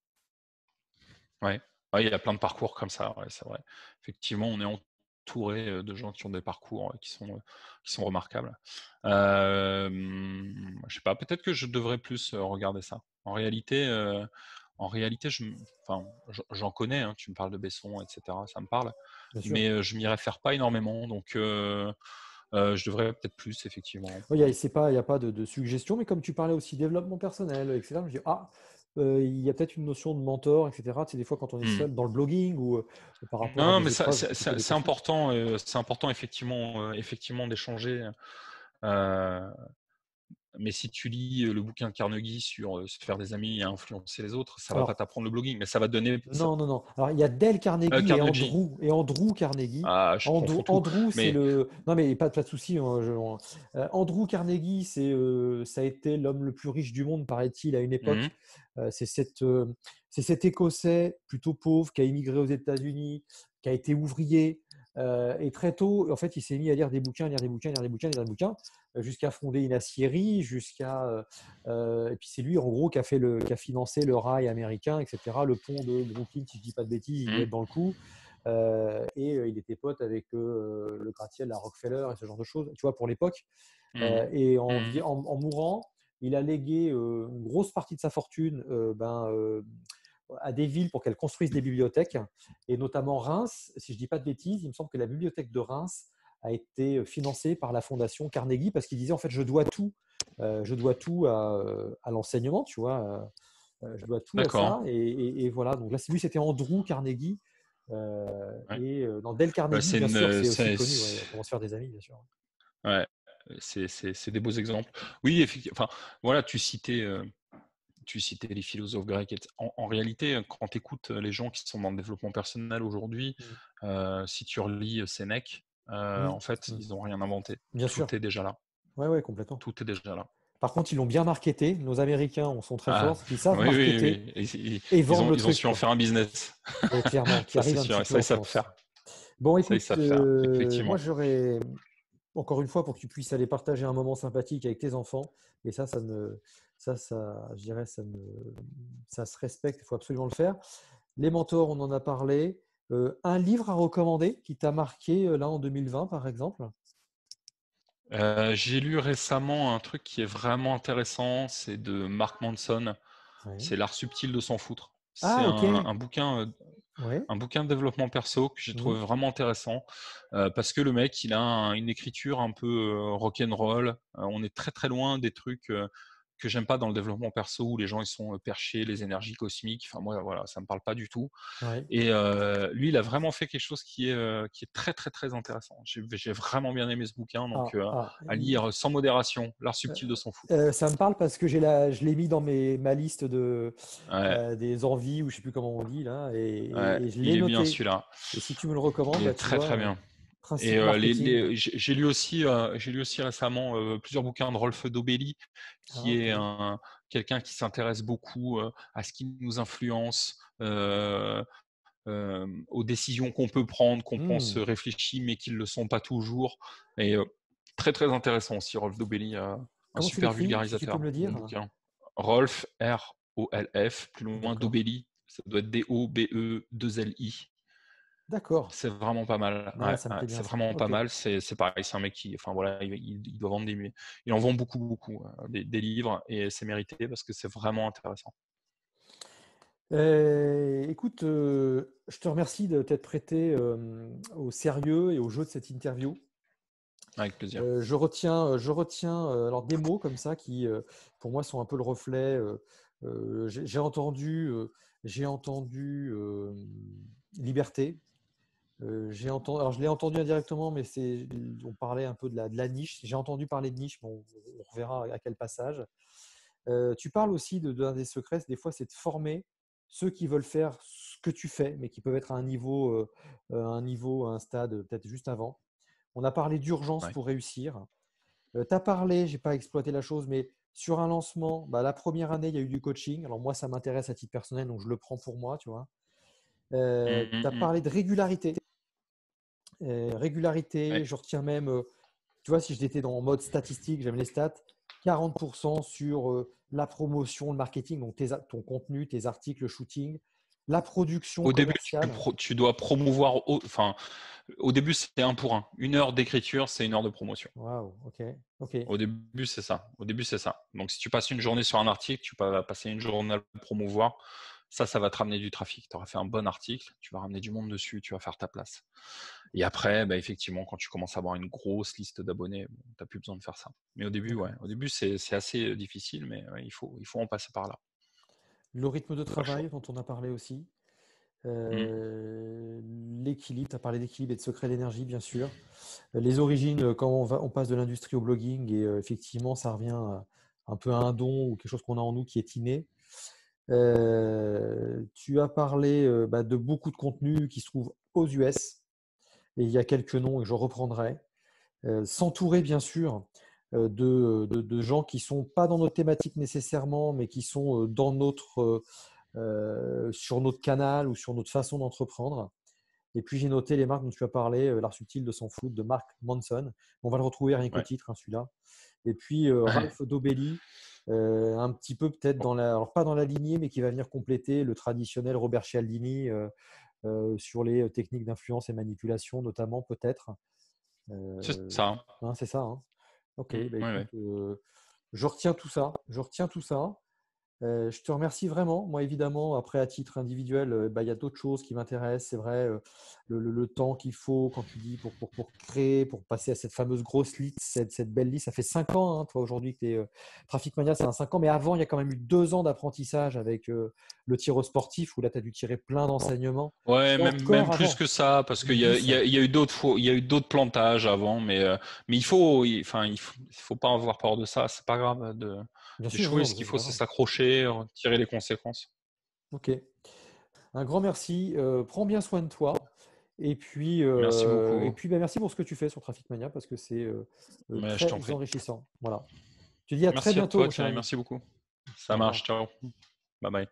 Ouais. Il y a plein de parcours comme ça, c'est vrai. Effectivement, on est entouré de gens qui ont des parcours qui sont, qui sont remarquables. Euh, je sais pas, peut-être que je devrais plus regarder ça. En réalité, en réalité, je, enfin, j'en connais. Hein, tu me parles de Besson, etc. Ça me parle, mais je m'y réfère pas énormément. Donc euh, je devrais peut-être plus, effectivement. Il n'y a, pas de, de, suggestion, mais comme tu parlais aussi développement personnel, etc., je me dis, ah, euh, il y a peut-être une notion de mentor, etc. C'est des fois quand on est hmm. seul dans le blogging ou euh, par rapport non, mais c'est important, c'est important effectivement, effectivement d'échanger mais si tu lis le bouquin Carnegie sur se faire des amis et influencer les autres, ça ne va pas t'apprendre le blogging, mais ça va te donner. Non, non, non. Alors il y a Dale Carnegie, Et, Andrew, et Andrew Carnegie. Ah, je Andrew, Andrew c'est le. Non, mais pas, pas de souci. Hein, Andrew Carnegie, c'est ça a été l'homme le plus riche du monde, paraît-il, à une époque. Mmh. c'est cette, c'est cet Écossais plutôt pauvre qui a immigré aux États-Unis, qui a été ouvrier. Et très tôt, en fait, il s'est mis à lire des bouquins, lire des bouquins, lire des bouquins, lire des bouquins jusqu'à fonder une aciérie, jusqu'à euh, euh, et puis c'est lui en gros qui a fait le qui a financé le rail américain, etc. Le pont de Brooklyn, si je dis pas de bêtises, il est mmh. dans le coup. Euh, et il était pote avec le gratte-ciel, la Rockefeller et ce genre de choses, tu vois, pour l'époque. Mmh. et en, mmh. en, en, mourant, il a légué une grosse partie de sa fortune ben, à des villes pour qu'elles construisent des bibliothèques, et notamment Reims. Si je dis pas de bêtises, il me semble que la bibliothèque de Reims a été financé par la fondation Carnegie parce qu'il disait en fait je dois tout, euh, je dois tout à, l'enseignement, tu vois. je dois tout à ça. Et, voilà, donc là, lui, c'était Andrew Carnegie. Et dans Dale Carnegie, bien sûr, c'est aussi connu. on commence à faire des amis, bien sûr. Ouais, c'est des beaux exemples. Oui, effectivement. Enfin, voilà, tu citais tu citais les philosophes grecs. En, réalité, quand tu écoutes les gens qui sont dans le développement personnel aujourd'hui, mmh. si tu relis Sénèque, en fait, mmh. ils n'ont rien inventé. Bien Tout sûr. est déjà là. Oui, ouais, complètement. Tout est déjà là. Par contre, ils l'ont bien marketé. Nos Américains sont très ah, forts, ils savent marketer oui, et vendre le truc. Ils ont su en faire un business. clairement, qui arrive un petit ça, faire. Bon, écoute, euh, moi j'aurais encore une fois pour que tu puisses aller partager un moment sympathique avec tes enfants. Et ça, ça ne, ça, ça, je dirais, ça, ça se respecte, il faut absolument le faire. Les mentors, on en a parlé. Euh, un livre à recommander qui t'a marqué euh, là en 2020, par exemple? Euh, J'ai lu récemment un truc qui est vraiment intéressant, c'est de Mark Manson. C'est L'art subtil de s'en foutre. Ah, c'est un, bouquin. Un bouquin de développement perso que j'ai mmh. trouvé vraiment intéressant parce que le mec, il a une écriture un peu rock'n'roll. on est très très loin des trucs que j'aime pas dans le développement perso où les gens ils sont perchés, les énergies cosmiques. Enfin moi voilà, ça me parle pas du tout. Et lui, il a vraiment fait quelque chose qui est qui est très très très intéressant. J'ai vraiment bien aimé ce bouquin, donc ah, ah, à lire sans modération, l'art subtil de son fou. ça me parle parce que j'ai la, je l'ai mis dans mes ma liste de des envies ou je sais plus comment on dit là, et, je l'ai noté. bien celui-là. Et si tu me le recommandes, il est bah, très très bien. Et euh, j'ai lu aussi, euh, j'ai lu aussi récemment euh, plusieurs bouquins de Rolf Dobelli, qui ah, est quelqu'un qui s'intéresse beaucoup à ce qui nous influence, aux décisions qu'on peut prendre, qu'on pense mmh. réfléchir, mais qui ne le sont pas toujours. Et très très intéressant aussi, Rolf Dobelli, un super vulgarisateur. Tu peux me le dire Rolf R O L F, plus loin Dobelli, ça doit être D O B E 2 L I. D'accord. C'est vraiment pas mal. c'est vraiment pas mal. C'est pareil, c'est un mec qui, enfin voilà, il, doit vendre des, il en vend beaucoup, beaucoup euh, des, livres et c'est mérité parce que c'est vraiment intéressant. Eh, écoute, euh, je te remercie de t'être prêté au sérieux et au jeu de cette interview. Avec plaisir. Euh, je retiens, je retiens alors des mots comme ça qui, pour moi, sont un peu le reflet. j'ai entendu, j'ai entendu liberté, j'ai entendu, alors je l'ai entendu indirectement, mais c'est, on parlait un peu de la, de la niche. J'ai entendu parler de niche, mais on, reverra à quel passage. tu parles aussi de, d'un des secrets, des fois, c'est de former ceux qui veulent faire ce que tu fais, mais qui peuvent être à un niveau, un niveau, un stade peut-être juste avant. On a parlé d'urgence pour réussir. tu as parlé, j'ai pas exploité la chose, mais sur un lancement, bah, la première année, il y a eu du coaching. Alors moi, ça m'intéresse à titre personnel, donc je le prends pour moi, tu vois. Euh, mmh, tu as mmh, mmh. parlé de régularité. Euh, régularité, je retiens même, euh, tu vois, si j'étais dans mode statistique, j'aime les stats, 40% sur la promotion, le marketing, donc ton contenu, tes articles, le shooting, la production. Au début, tu, dois promouvoir. Au, enfin, au début, c'est un pour un. Une heure d'écriture, c'est une heure de promotion. Waouh, ok. ok. Au début, c'est ça. Au début, c'est ça. Donc, si tu passes une journée sur un article, tu vas passer une journée à le promouvoir. Ça, ça va te ramener du trafic. Tu auras fait un bon article, tu vas ramener du monde dessus, tu vas faire ta place. Et après, bah, effectivement, quand tu commences à avoir une grosse liste d'abonnés, tu n'as plus besoin de faire ça. Mais au début, ouais, au début, c'est assez difficile, mais il, faut, il faut en passer par là. Le rythme de travail dont on a parlé aussi. Mmh. Euh, l'équilibre, tu as parlé d'équilibre et de secret d'énergie, bien sûr. Les origines, quand on, va, on passe de l'industrie au blogging, et euh, effectivement, ça revient un peu à un don ou quelque chose qu'on a en nous qui est inné. Euh, tu as parlé euh, bah, de beaucoup de contenus qui se trouvent aux US. Et il y a quelques noms et je reprendrai. Euh, s'entourer, bien sûr, de, de, gens qui ne sont pas dans notre thématique nécessairement, mais qui sont dans notre, sur notre canal ou sur notre façon d'entreprendre. Et puis j'ai noté les marques dont tu as parlé, l'art subtil de son foot de Mark Manson. On va le retrouver rien qu'au titre, hein, celui-là. Et puis Ralph Dobelli, euh, un petit peu peut-être dans la, alors pas dans la lignée, mais qui va venir compléter le traditionnel Robert Cialdini euh, euh, sur les techniques d'influence et manipulation, notamment peut-être. c'est ça. Hein, c'est ça. Hein. Ok. Bah, je retiens tout ça. Je retiens tout ça. Euh, je te remercie vraiment. Moi, évidemment, après, à titre individuel, euh, bah, il y a d'autres choses qui m'intéressent. C'est vrai, euh, le, temps qu'il faut, quand tu dis, pour, pour, pour, créer, pour passer à cette fameuse grosse liste, cette, cette belle liste. Ça fait cinq ans, hein, toi, aujourd'hui, que tu es Traffic Mania, c'est un cinq ans. Mais avant, il y a quand même eu deux ans d'apprentissage avec le tir sportif, où là, tu as dû tirer plein d'enseignements. Ouais, même, même plus que ça, parce qu'il y, y, a eu d'autres il y a eu d'autres plantages avant. Mais, mais il faut, enfin, il faut, il faut pas avoir peur de ça. C'est pas grave de Bien ce qu'il faut, c'est s'accrocher, euh, tirer les conséquences. Ok. Un grand merci. Euh, prends bien soin de toi. Et puis, merci euh, Et puis, bah, merci pour ce que tu fais sur Traffic Mania parce que c'est très enrichissant. Voilà. Je te dis à très bientôt. merci beaucoup. Ça marche. Ciao. Bye bye.